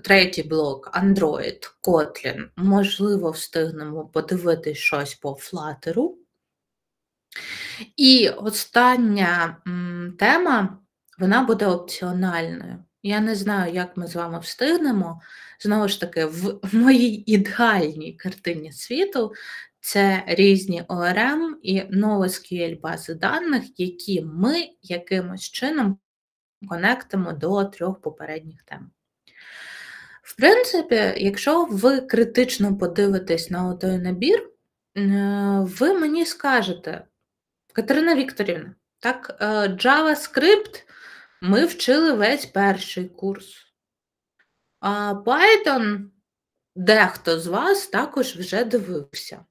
Третій блок Android, Kotlin. Можливо, встигнемо подивитись щось по Flutter. І остання тема, вона буде опціональною. Я не знаю, як ми з вами встигнемо. Знову ж таки, в моїй ідеальній картині світу це різні ORM і NoSQL бази даних, які ми якимось чином конектимо до трьох попередніх тем. В принципі, якщо ви критично подивитесь на той набір, е, ви мені скажете, Катерина Вікторівна, так, е, JavaScript ми вчили весь перший курс. А Python дехто з вас також вже дивився.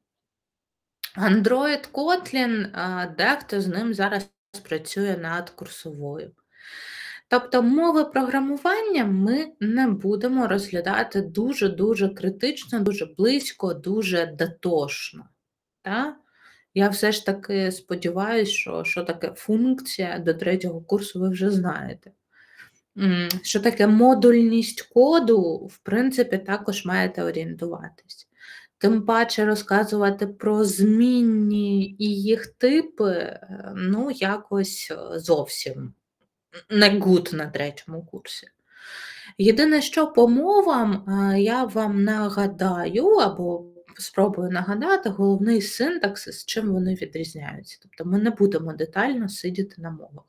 Android Kotlin, е, дехто з ним зараз працює над курсовою. Тобто мови програмування ми не будемо розглядати дуже-дуже критично, дуже близько, дуже дотошно. Та? Я все ж таки сподіваюся, що, що таке функція до третього курсу ви вже знаєте. Що таке модульність коду, в принципі, також маєте орієнтуватись. Тим паче розказувати про змінні і їх типи, е, ну, якось е, зовсім не good на третьому курсі. Єдине, що по мовам, е, я вам нагадаю або спробую нагадати головний синтакс, з чим вони відрізняються. Тобто ми не будемо детально сидіти на мовах.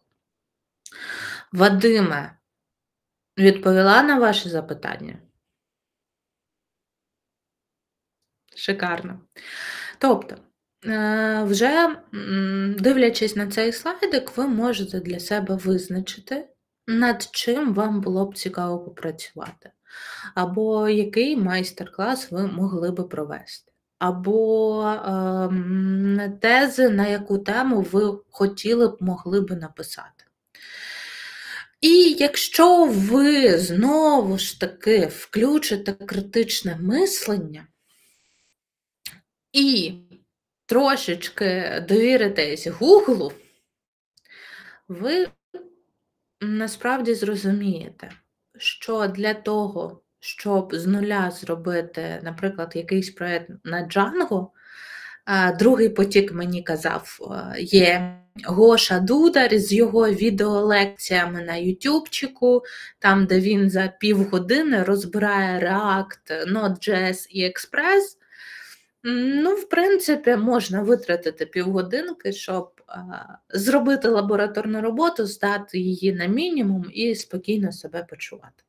Вадиме, відповіла на ваше запитання? Шикарно. Тобто, вже дивлячись на цей слайдик, ви можете для себе визначити, над чим вам було б цікаво попрацювати, або який майстер-клас ви могли би провести, або ем, тези, на яку тему ви хотіли б могли би написати. І якщо ви знову ж таки включите критичне мислення і трошечки довіритесь Гуглу, ви насправді зрозумієте, що для того, щоб з нуля зробити, наприклад, якийсь проєкт на Django, другий потік мені казав, є Гоша Дудар з його відеолекціями на Ютубчику, там, де він за півгодини розбирає React, Node.js і Express. Ну, в принципі, можна витратити півгодинки, щоб а, зробити лабораторну роботу, здати її на мінімум і спокійно себе почувати.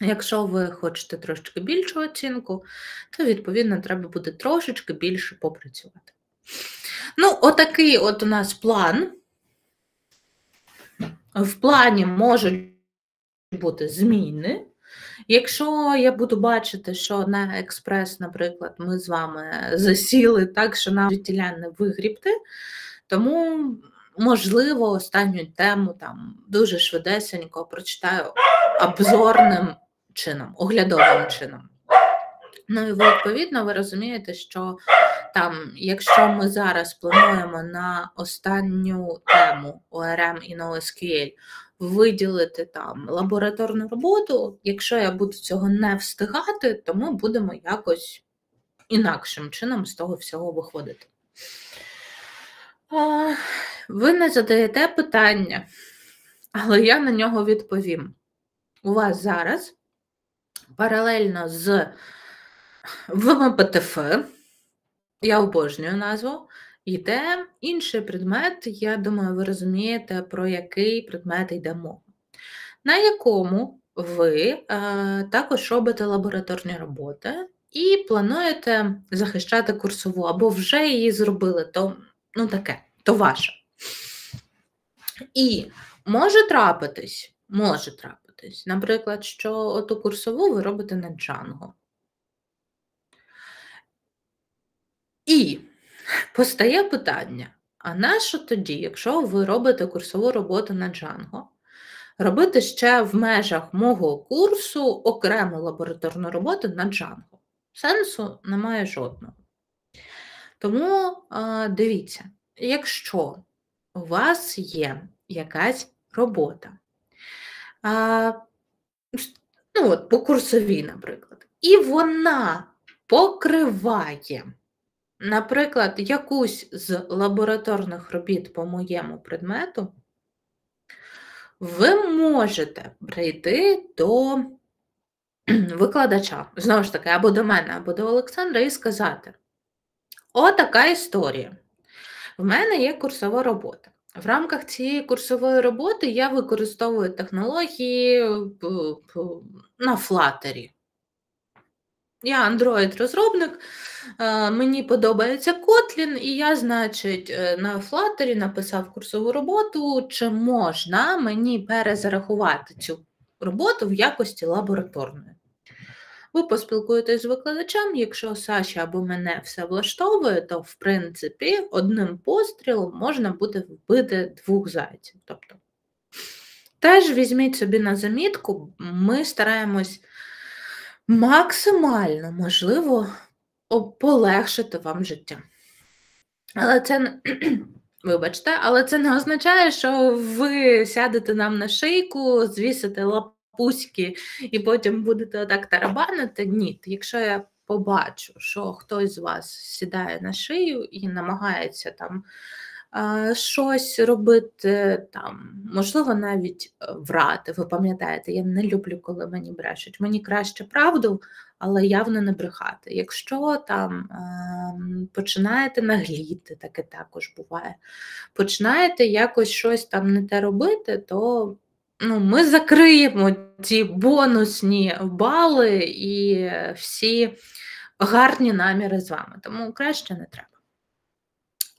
Якщо ви хочете трошечки більшу оцінку, то, відповідно, треба буде трошечки більше попрацювати. Ну, отакий от у нас план. В плані можуть бути зміни. Якщо я буду бачити, що на експрес, наприклад, ми з вами засіли так, що нам життя не вигрібти, тому, можливо, останню тему там дуже швидесенько прочитаю обзорним чином, оглядовим чином. Ну і відповідно, ви розумієте, що там, якщо ми зараз плануємо на останню тему ORM і NoSQL виділити там лабораторну роботу, якщо я буду цього не встигати, то ми будемо якось інакшим чином з того всього виходити. Ви не задаєте питання, але я на нього відповім. У вас зараз паралельно з ВМПТФ, я обожнюю назву, йде інший предмет. Я думаю, ви розумієте, про який предмет йде мова. на якому ви е, також робите лабораторні роботи і плануєте захищати курсову, або вже її зробили, то ну таке, то ваше. І може трапитись, може трапитись, наприклад, що оту курсову ви робите на Django. І постає питання: а нащо тоді, якщо ви робите курсову роботу на Django, робити ще в межах мого курсу окрему лабораторну роботу на Django? Сенсу немає жодного. Тому дивіться, якщо у вас є якась робота, ну от по курсовій, наприклад, і вона покриває, наприклад, якусь з лабораторних робіт по моєму предмету, ви можете прийти до *clears throat* викладача, знову ж таки, або до мене, або до Олександра, і сказати: О, така історія. В мене є курсова робота. В рамках цієї курсової роботи я використовую технології на флатері. Я Android-розробник, мені подобається Kotlin, і я, значить, е, на Flutter написав курсову роботу, чи можна мені перезарахувати цю роботу в якості лабораторної. Ви поспілкуєтесь з викладачем, якщо Саші або мене все влаштовує, то в принципі одним пострілом можна буде вбити двох зайців. Тобто, теж візьміть собі на замітку, ми стараємось максимально можливо полегшити вам життя. Але це. *clears throat* Вибачте, але це не означає, що ви сядете нам на шийку, звісите лап пуськи, і потім будете отак тарабанити. Ні, якщо я побачу, що хтось з вас сідає на шию і намагається там щось робити, там, можливо, навіть е, врати. Ви пам'ятаєте, я не люблю, коли мені брешуть. Мені краще правду, але явно не брехати. Якщо там ем, починаєте нагліти, таке також буває, починаєте якось щось там не те робити, то ну, ми закриємо ці бонусні бали і всі гарні наміри з вами. Тому краще не треба.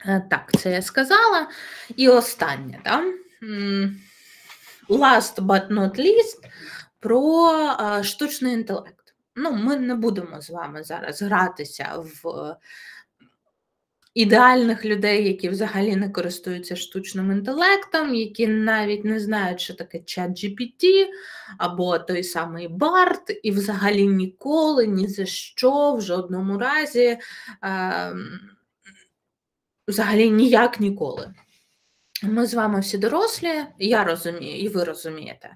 Е, так, це я сказала. І останнє, да? last but not least, про штучний інтелект. Ну, Ми не будемо з вами зараз гратися в ідеальних людей, які взагалі не користуються штучним інтелектом, які навіть не знають, що таке чат GPT або той самий Барт, і взагалі ніколи, ні за що, в жодному разі, е, взагалі ніяк ніколи. Ми з вами всі дорослі, я розумію, і ви розумієте,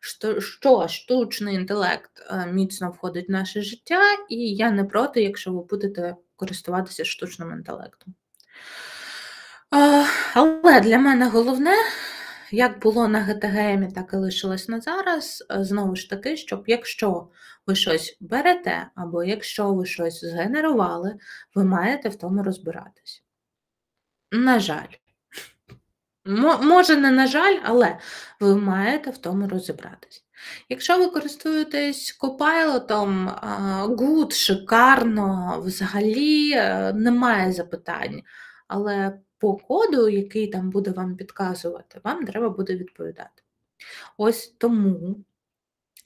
що що штучний інтелект е, міцно входить в наше життя, і я не проти, якщо ви будете користуватися штучним інтелектом. Але для мене головне, як було на ГТГМі, так і лишилось на зараз, е, знову ж таки, щоб якщо ви щось берете, або якщо ви щось згенерували, ви маєте в тому розбиратись. На жаль. Може, не на жаль, але ви маєте в тому розібратись. Якщо ви користуєтесь Copilot ом, good, шикарно, взагалі е, немає запитань. Але по коду, який там буде вам підказувати, вам треба буде відповідати. Ось тому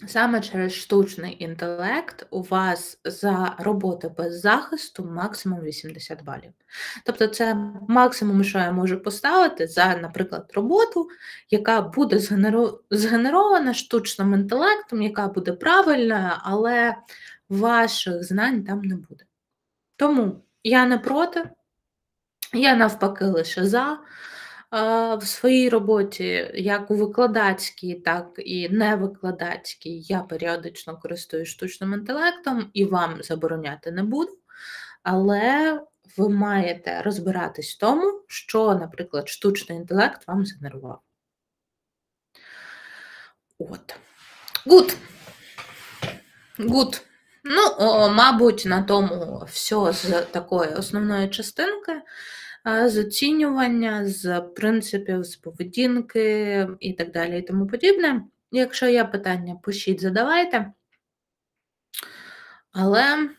Саме через штучний інтелект у вас за роботу без захисту максимум 80 балів. Тобто, це максимум, що я можу поставити за, наприклад, роботу, яка буде згенерована штучним інтелектом, яка буде правильна, але ваших знань там не буде. Тому я не проти, я навпаки лише за в своїй роботі, як у викладацькій, так і невикладацькій, я періодично користуюсь штучним інтелектом і вам забороняти не буду. Але ви маєте розбиратись в тому, що, наприклад, штучний інтелект вам згенерував. От. Гуд. Гуд. Ну, о, мабуть, на тому все з такої основної частинки з оцінювання, з принципів, з поведінки і так далі, і тому подібне. Якщо є питання, пишіть, задавайте. Але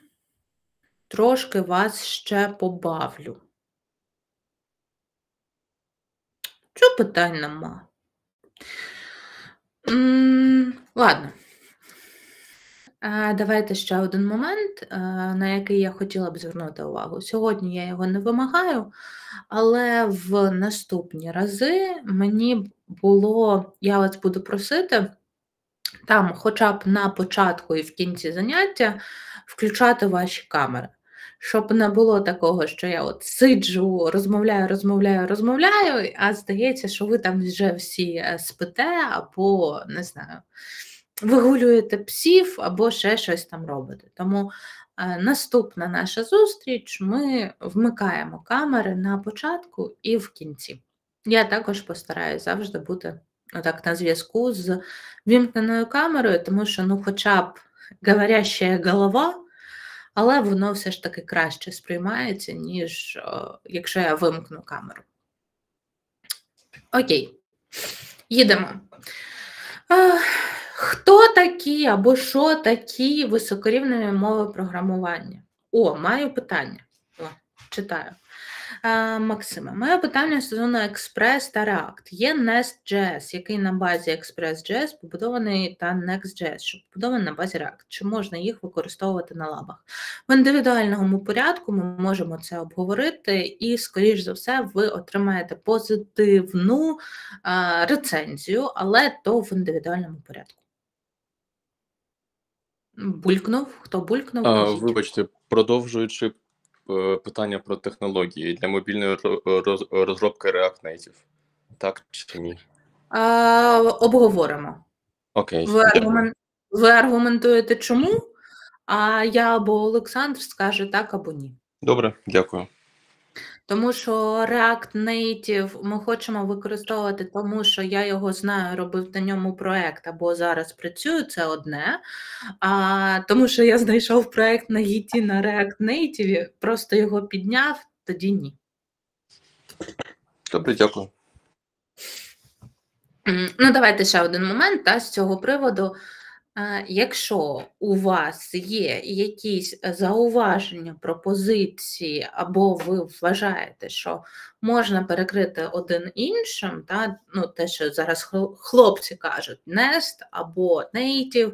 трошки вас ще побавлю. Чого питань нема? Ладно. Давайте ще один момент, е, на який я хотіла б звернути увагу. Сьогодні я його не вимагаю, але в наступні рази мені було, я вас буду просити, там, хоча б на початку і в кінці заняття, включати ваші камери. Щоб не було такого, що я от сиджу, розмовляю, розмовляю, розмовляю, а здається, що ви там вже всі е, спите, або не знаю, вигулюєте псів, або ще щось там робите. Тому е, наступна наша зустріч ми вмикаємо камери на початку і в кінці. Я також постараюсь завжди бути отак на зв'язку з вімкненою камерою, тому що, ну, хоча б говоряща голова, але воно все ж таки краще сприймається, ніж якщо я вимкну камеру. Окей, їдемо. Хто такі або що такі високорівневі мови програмування? О, маю питання. О, читаю. А, Максиме, моє питання стосовно Express та React. Є Nest.js, який на базі Express.js побудований та Next.js, що побудований на базі React. Чи можна їх використовувати на лабах? В індивідуальному порядку ми можемо це обговорити, і, скоріш за все, ви отримаєте позитивну а, рецензію, але то в індивідуальному порядку. Булькнув? Хто булькнув? А, кажіть. вибачте, продовжуючи е, питання про технології для мобільної роз- розробки React Native. Так чи ні? А, обговоримо. Окей. Ви, аргумен... ви аргументуєте чому, а я або Олександр скаже так або ні. Добре, дякую. Тому що React Native ми хочемо використовувати, тому що я його знаю, робив на ньому проект або зараз працюю, це одне. А тому що я знайшов проект на Git на React Native, просто його підняв, тоді ні. Добре, дякую. Ну, давайте ще один момент та, з цього приводу. Е, Якщо у вас є якісь зауваження, пропозиції, або ви вважаєте, що можна перекрити один іншим, та, ну, те, що зараз хлопці кажуть, Nest або Native,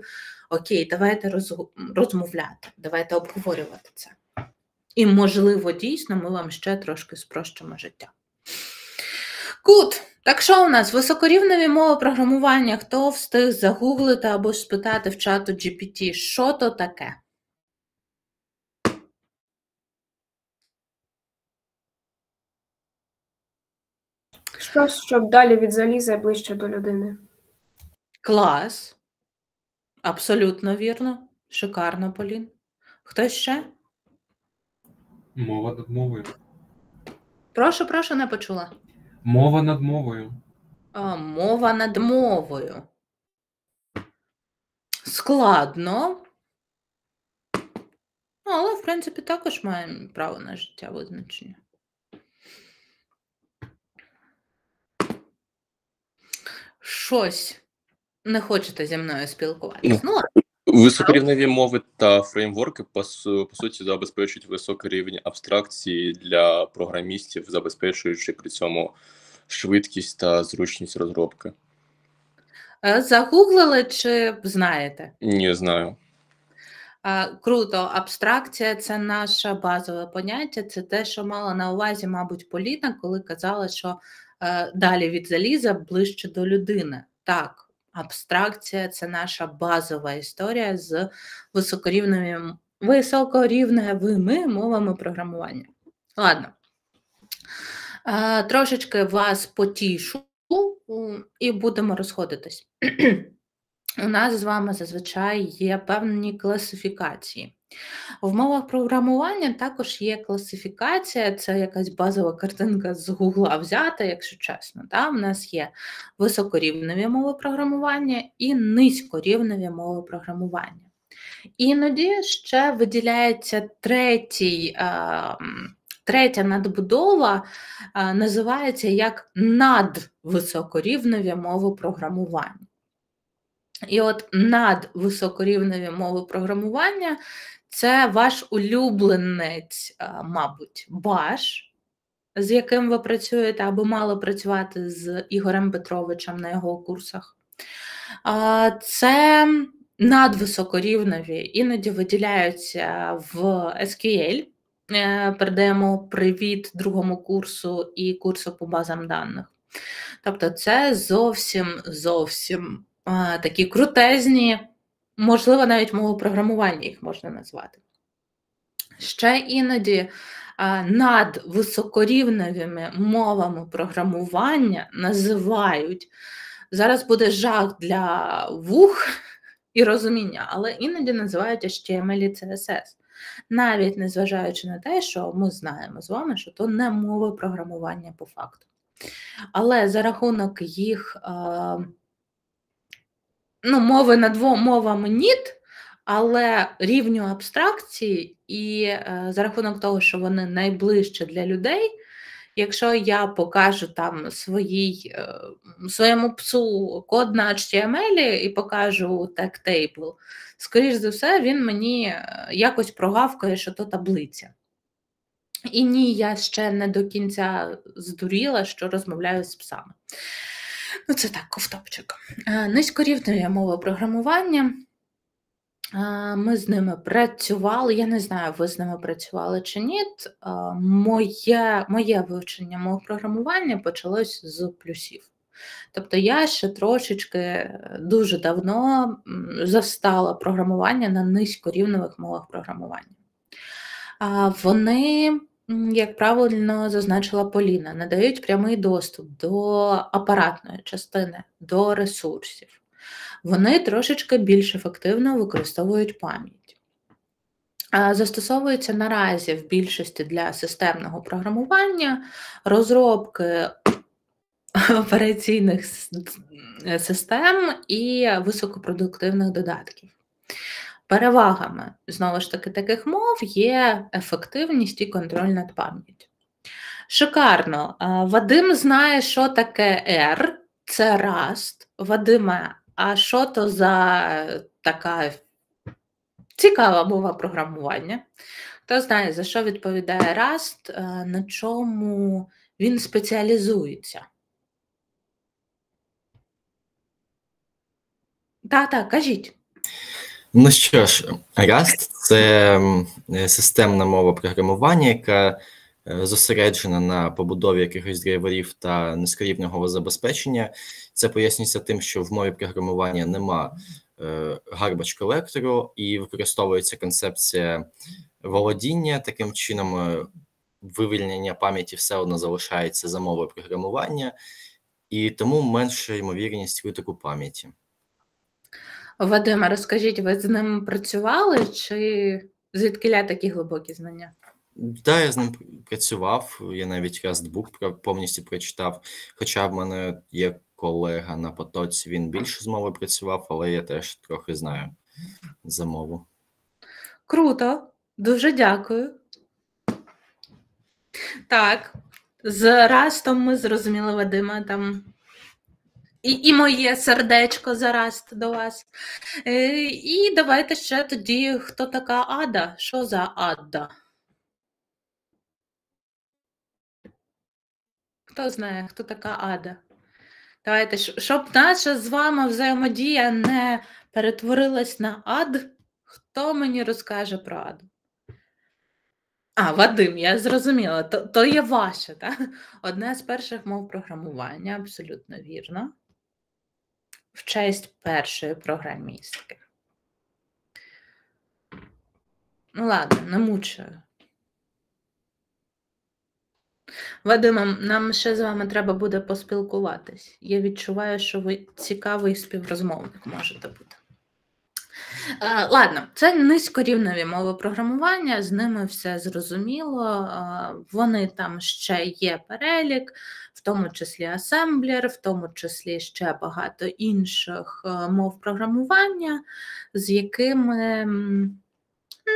окей, давайте роз- розмовляти, давайте обговорювати це. І, можливо, дійсно, ми вам ще трошки спрощимо життя. Good. Так що у нас високорівневі мови програмування? Хто встиг загуглити або ж спитати в чату GPT, що то таке? Щось, щоб далі від заліза і ближче до людини. Клас. Абсолютно вірно. Шикарно, Полін. Хтось ще? Мова над мовою. Прошу, прошу, не почула. Мова над мовою. А, мова над мовою. Складно. Ну, але, в принципі, також маємо право на життя визначення. Щось не хочете зі мною спілкуватися. Ну, ладно. Високорівневі мови та фреймворки по, по суті забезпечують високий рівень абстракції для програмістів, забезпечуючи при цьому швидкість та зручність розробки. Е, Загуглили чи знаєте? Не знаю. А, Круто, абстракція це наше базове поняття. Це те, що мала на увазі, мабуть, Поліна, коли казала, що е, далі від заліза ближче до людини. Так, абстракція це наша базова історія з високорівневими, високорівневими мовами програмування. Ладно. Е, трошечки вас потішу і будемо розходитись. *clears throat* У нас з вами зазвичай є певні класифікації. В мовах програмування також є класифікація, це якась базова картинка з Гугла взята, якщо чесно. Та? У нас є високорівневі мови програмування і низькорівневі мови програмування. Іноді ще виділяється третій, третя надбудова, а, називається як надвисокорівневі мови програмування. І от надвисокорівневі мови програмування це ваш улюбленець, мабуть, Баш, з яким ви працюєте або мали працювати з Ігорем Петровичем на його курсах. Це надвисокорівневі, іноді виділяються в SQL. Е, Передаємо привіт другому курсу і курсу по базам даних. Тобто, це зовсім зовсім такі крутезні, можливо, навіть мову програмування їх можна назвати. Ще іноді над високорівневими мовами програмування називають. Зараз буде жах для вух і розуміння, але іноді називають HTML і CSS, навіть незважаючи на те, що ми знаємо з вами, що то не мови програмування по факту. Але за рахунок їх ну, мови над дво- мовами ніт, але рівню абстракції, і е, за рахунок того, що вони найближче для людей, якщо я покажу там своїй, е, своєму псу код на HTML і покажу tag table, скоріш за все, він мені е, якось прогавкає, що то таблиця. І ні, я ще не до кінця здуріла, що розмовляю з псами. Ну, це так, ковтопчик. Е, Низькорівневі мови програмування. Е, Ми з ними працювали. Я не знаю, ви з ними працювали чи ні. Е, Моє, моє вивчення мов програмування почалось з плюсів. Тобто я ще трошечки дуже давно застала програмування на низькорівневих мовах програмування. Вони, як правильно зазначила Поліна, надають прямий доступ до апаратної частини, до ресурсів. Вони трошечки більш ефективно використовують пам'ять. А, Застосовуються наразі в більшості для системного програмування, розробки операційних систем і високопродуктивних додатків. Перевагами знову ж таки таких мов є ефективність і контроль над пам'яттю. Шикарно. Вадим знає, що таке R, це Rust. Вадиме, а що то за така цікава мова програмування? Хто знає, за що відповідає е, на чому він спеціалізується? Так, так, кажіть. Ну що ж, Rust – це е, системна мова програмування, яка е, зосереджена на побудові якихось драйверів та низькорівневого забезпечення. Це пояснюється тим, що в мові програмування нема е, garbage колектору і використовується концепція володіння. Таким чином, е, вивільнення пам'яті все одно залишається за мовою програмування, і тому менша ймовірність витоку пам'яті. Вадиме, розкажіть, ви з ним працювали чи звідкиля такі глибокі знання? Да, я з ним працював. Я навіть Rustbook повністю прочитав. Хоча в мене є колега на потоці, він більше з мовою працював, але я теж трохи знаю за мову. Круто, дуже дякую. Так, з Растом ми зрозуміли Вадима там. І, і моє сердечко за Раст до вас. Е, і давайте ще тоді, хто така Ада? Що за Ада? Хто знає, хто така Ада? Давайте, щоб наша з вами взаємодія не перетворилась на ад, хто мені розкаже про Аду? А, Вадим, я зрозуміла. То, то є ваше, так? Одне з перших мов програмування, абсолютно вірно. В честь першої програмістки. Ну, ладно, не мучаю. Вадимом, нам ще з вами треба буде поспілкуватись. Я відчуваю, що ви цікавий співрозмовник можете бути. Е, Ладно, це низькорівневі мови програмування, з ними все зрозуміло. е, Вони там ще є перелік, в тому числі асемблер, в тому числі ще багато інших е, мов програмування, з якими,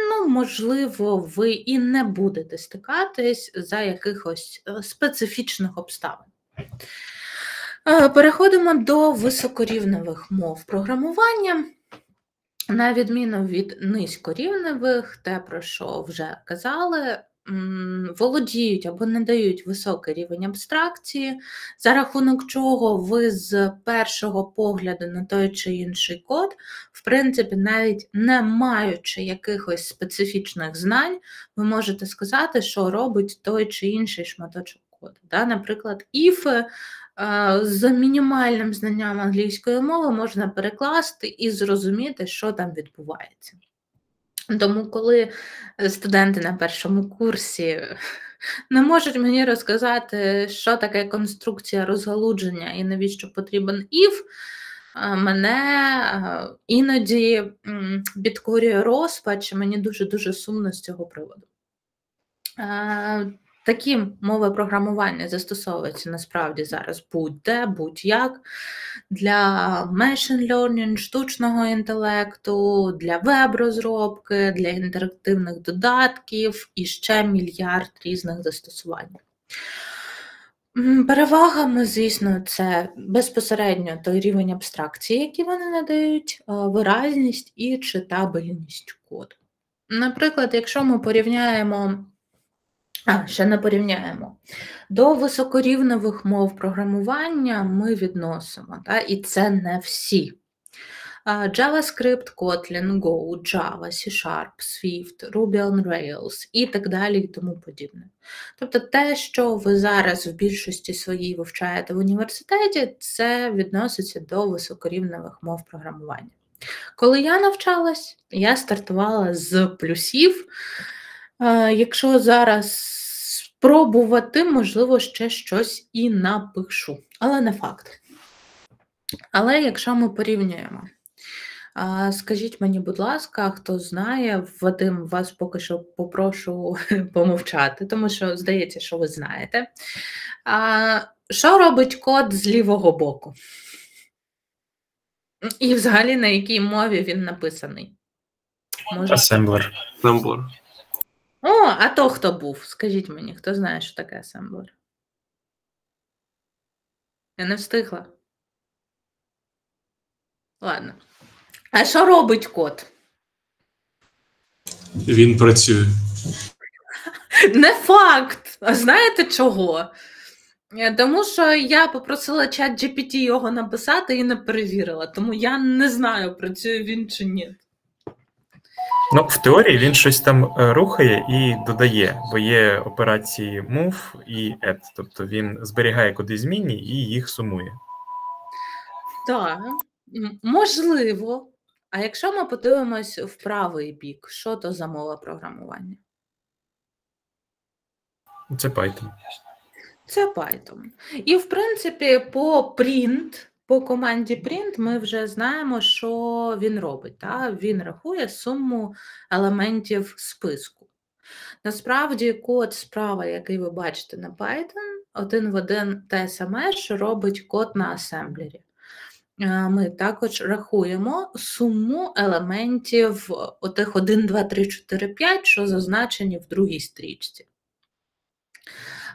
ну, можливо, ви і не будете стикатись за якихось специфічних обставин. Переходимо до високорівневих мов програмування. На відміну від низькорівневих, те, про що вже казали, володіють або не дають високий рівень абстракції, за рахунок чого ви з першого погляду на той чи інший код, в принципі, навіть не маючи якихось специфічних знань, ви можете сказати, що робить той чи інший шматочок коду. Наприклад, е, з мінімальним знанням англійської мови можна перекласти і зрозуміти, що там відбувається. Тому, коли студенти на першому курсі *laughs* не можуть мені розказати, що таке конструкція розгалудження і навіщо потрібен if, мене іноді підкорює розпач, мені дуже-дуже сумно з цього приводу. Такі мови програмування застосовуються насправді зараз будь-де, будь-як для machine learning, штучного інтелекту, для веб-розробки, для інтерактивних додатків і ще мільярд різних застосувань. Перевагами, звісно, це безпосередньо той рівень абстракції, який вони надають, е, виразність і читабельність коду. Наприклад, якщо ми порівняємо, а, ще не порівняємо, до високорівневих мов програмування ми відносимо, та, і це не всі. JavaScript, Kotlin, Go, Java, C-Sharp, Swift, Ruby on Rails і так далі і тому подібне. Тобто те, що ви зараз в більшості своїй вивчаєте в університеті, це відноситься до високорівневих мов програмування. Коли я навчалась, я стартувала з плюсів. Якщо зараз спробувати, можливо, ще щось і напишу, але не факт. Але якщо ми порівнюємо, скажіть мені, будь ласка, хто знає, Вадим, вас поки що попрошу *laughs* помовчати, тому що здається, що ви знаєте. А, Що робить код з лівого боку? І взагалі на якій мові він написаний? Може... Асемблер. Асемблер. О, а то хто був? Скажіть мені, хто знає, що таке асемблер? Я не встигла. Ладно. А що робить код? Він працює. Не факт. А знаєте чого? Е, Тому що я попросила чат GPT його написати і не перевірила, тому я не знаю, працює він чи ні. Ну, в теорії він щось там е, рухає і додає, бо є операції move і add. Тобто він зберігає кудись змінні і їх сумує. Так, можливо. А якщо ми подивимось в правий бік, що то за мова програмування? Це Python. Це Python. І, в принципі, по print, по команді print ми вже знаємо, що він робить. Та? Він рахує суму елементів списку. Насправді, код справа, який ви бачите на Python, один в один те саме, що робить код на асемблері. Е, Ми також рахуємо суму елементів отих 1, 2, 3, 4, 5, що зазначені в другій стрічці.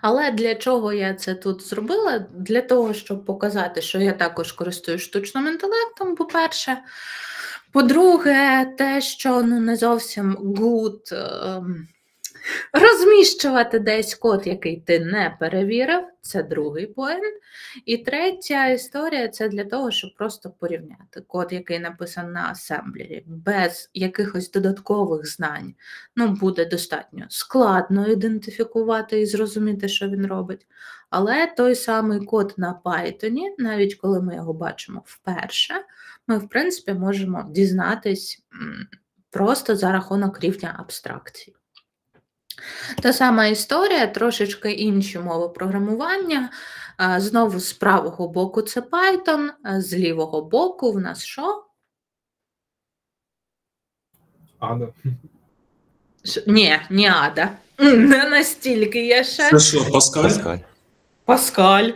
Але для чого я це тут зробила? Для того, щоб показати, що я також користуюсь штучним інтелектом, по-перше. По-друге, те, що ну, не зовсім good ем, розміщувати десь код, який ти не перевірив, це другий поінт. І третя історія це для того, щоб просто порівняти код, який написаний на асемблері, без якихось додаткових знань. Ну, буде достатньо складно ідентифікувати і зрозуміти, що він робить. Але той самий код на Python, навіть коли ми його бачимо вперше, ми, в принципі, можемо дізнатись просто за рахунок рівня абстракції. Та сама історія, трошечки інші мови програмування. Знову з правого боку це Python, з лівого боку в нас що? Ада. Ш- Ні, не Ада. Не настільки я ще. Це що, Паскаль? Паскаль. Паскаль.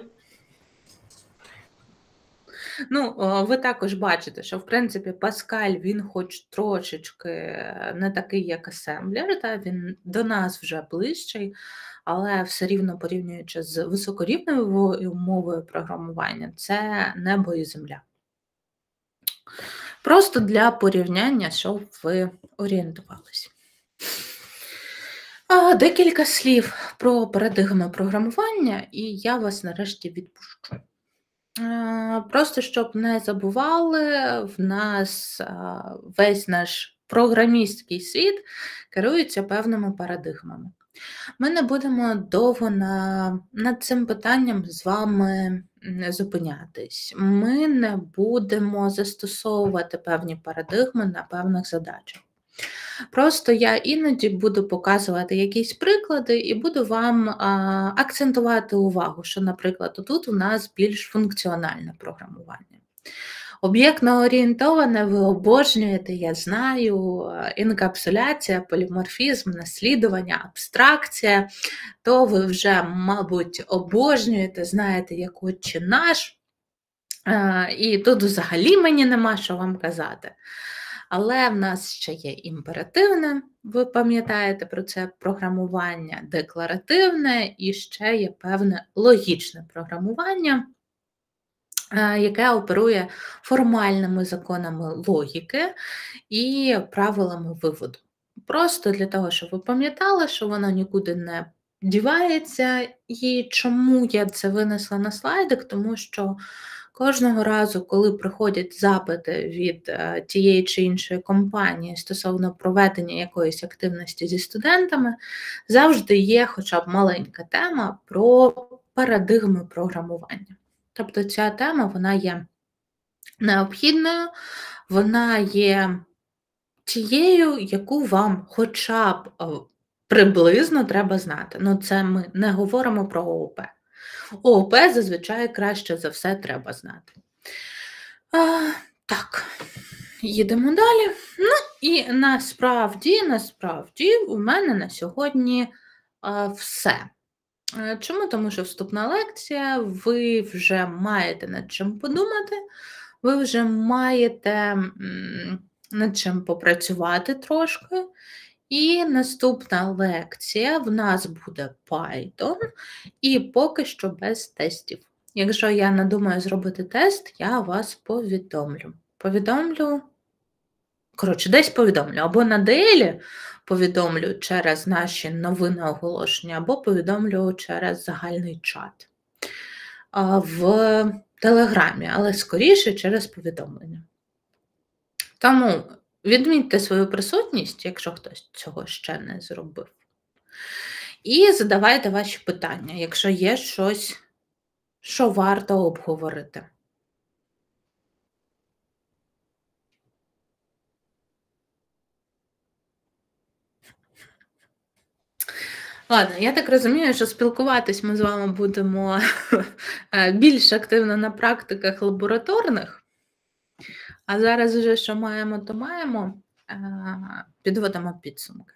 Ну, ви також бачите, що в принципі Паскаль він хоч трошечки не такий, як асемблер, та він до нас вже ближчий, але все рівно порівнюючи з високорівневою мовою програмування, це небо і земля. Просто для порівняння, щоб ви орієнтувалися. Декілька слів про парадигми програмування, і я вас нарешті відпущу. Е, Просто щоб не забували, в нас весь наш програмістський світ керується певними парадигмами. Ми не будемо довго на, над цим питанням з вами зупинятись. Ми не будемо застосовувати певні парадигми на певних задачах. Просто я іноді буду показувати якісь приклади і буду вам акцентувати увагу, що, наприклад, тут у нас більш функціональне програмування. Об'єктно орієнтоване ви обожнюєте, я знаю, інкапсуляція, поліморфізм, наслідування, абстракція, то ви вже, мабуть, обожнюєте, знаєте, як отче наш. І тут взагалі мені нема що вам казати. Але в нас ще є імперативне, ви пам'ятаєте про це програмування, декларативне і ще є певне логічне програмування, е, яке оперує формальними законами логіки і правилами виводу. Просто для того, щоб ви пам'ятали, що воно нікуди не дівається. І чому я це винесла на слайдик? Тому що Кожного разу, коли приходять запити від е, тієї чи іншої компанії стосовно проведення якоїсь активності зі студентами, завжди є хоча б маленька тема про парадигми програмування. Тобто ця тема вона є необхідною, вона є тією, яку вам хоча б е, приблизно треба знати. Ну, це ми не говоримо про ООП. ООП зазвичай краще за все треба знати. А, Так, їдемо далі. Ну, і насправді, насправді, у мене на сьогодні а, все. Чому? Тому що вступна лекція, ви вже маєте над чим подумати, ви вже маєте над чим попрацювати трошки. І наступна лекція в нас буде Python, і поки що без тестів. Якщо я надумаю зробити тест, я вас повідомлю. Повідомлю, коротше, десь повідомлю, або на DL повідомлю через наші новини оголошення, або повідомлю через загальний чат в Телеграмі, але скоріше через повідомлення. Тому Відмітьте свою присутність, якщо хтось цього ще не зробив. І задавайте ваші питання, якщо є щось, що варто обговорити. Ладно, я так розумію, що спілкуватись ми з вами будемо *laughs* е, більш активно на практиках лабораторних. А зараз вже що маємо, то маємо, підводимо підсумки.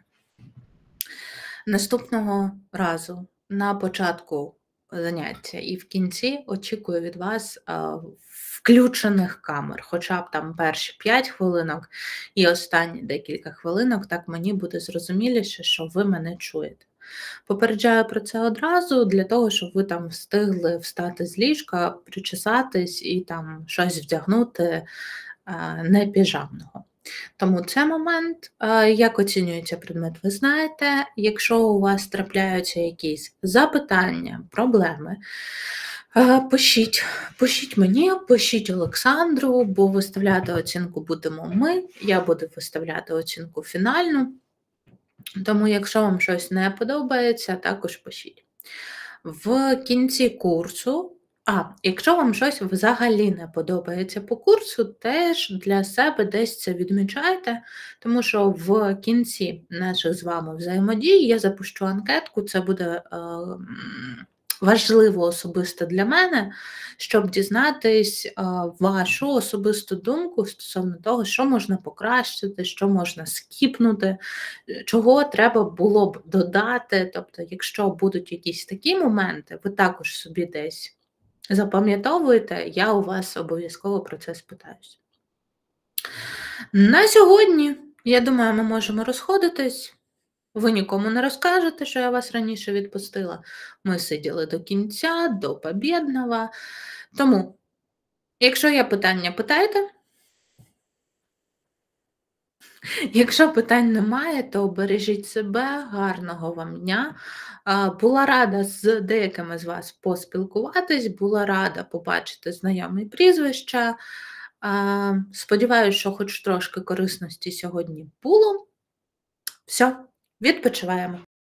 Наступного разу на початку заняття і в кінці очікую від вас включених камер, хоча б там перші 5 хвилинок і останні декілька хвилинок, так мені буде зрозуміліше, що ви мене чуєте. Попереджаю про це одразу для того, щоб ви там встигли встати з ліжка, причесатись і там щось вдягнути не піжамного. Тому це момент, як оцінюється предмет, ви знаєте. Якщо у вас трапляються якісь запитання, проблеми, пишіть пишіть мені, пишіть Олександру, бо виставляти оцінку будемо ми, я буду виставляти оцінку фінальну. Тому, якщо вам щось не подобається, також пишіть. В кінці курсу а, якщо вам щось взагалі не подобається по курсу, теж для себе десь це відмічайте, тому що в кінці наших з вами взаємодій я запущу анкетку, це буде е, важливо особисто для мене, щоб дізнатись е, вашу особисту думку стосовно того, що можна покращити, що можна скіпнути, чого треба було б додати. Тобто, якщо будуть якісь такі моменти, ви також собі десь запам'ятовуйте, я у вас обов'язково про це спитаюся. На сьогодні, я думаю, ми можемо розходитись. Ви нікому не розкажете, що я вас раніше відпустила. Ми сиділи до кінця, до побєдного. Тому, якщо є питання, питайте. Якщо питань немає, то бережіть себе, гарного вам дня. Була рада з деякими з вас поспілкуватись, була рада побачити знайомі прізвища. Сподіваюся, що хоч трошки корисності сьогодні було. Все, відпочиваємо.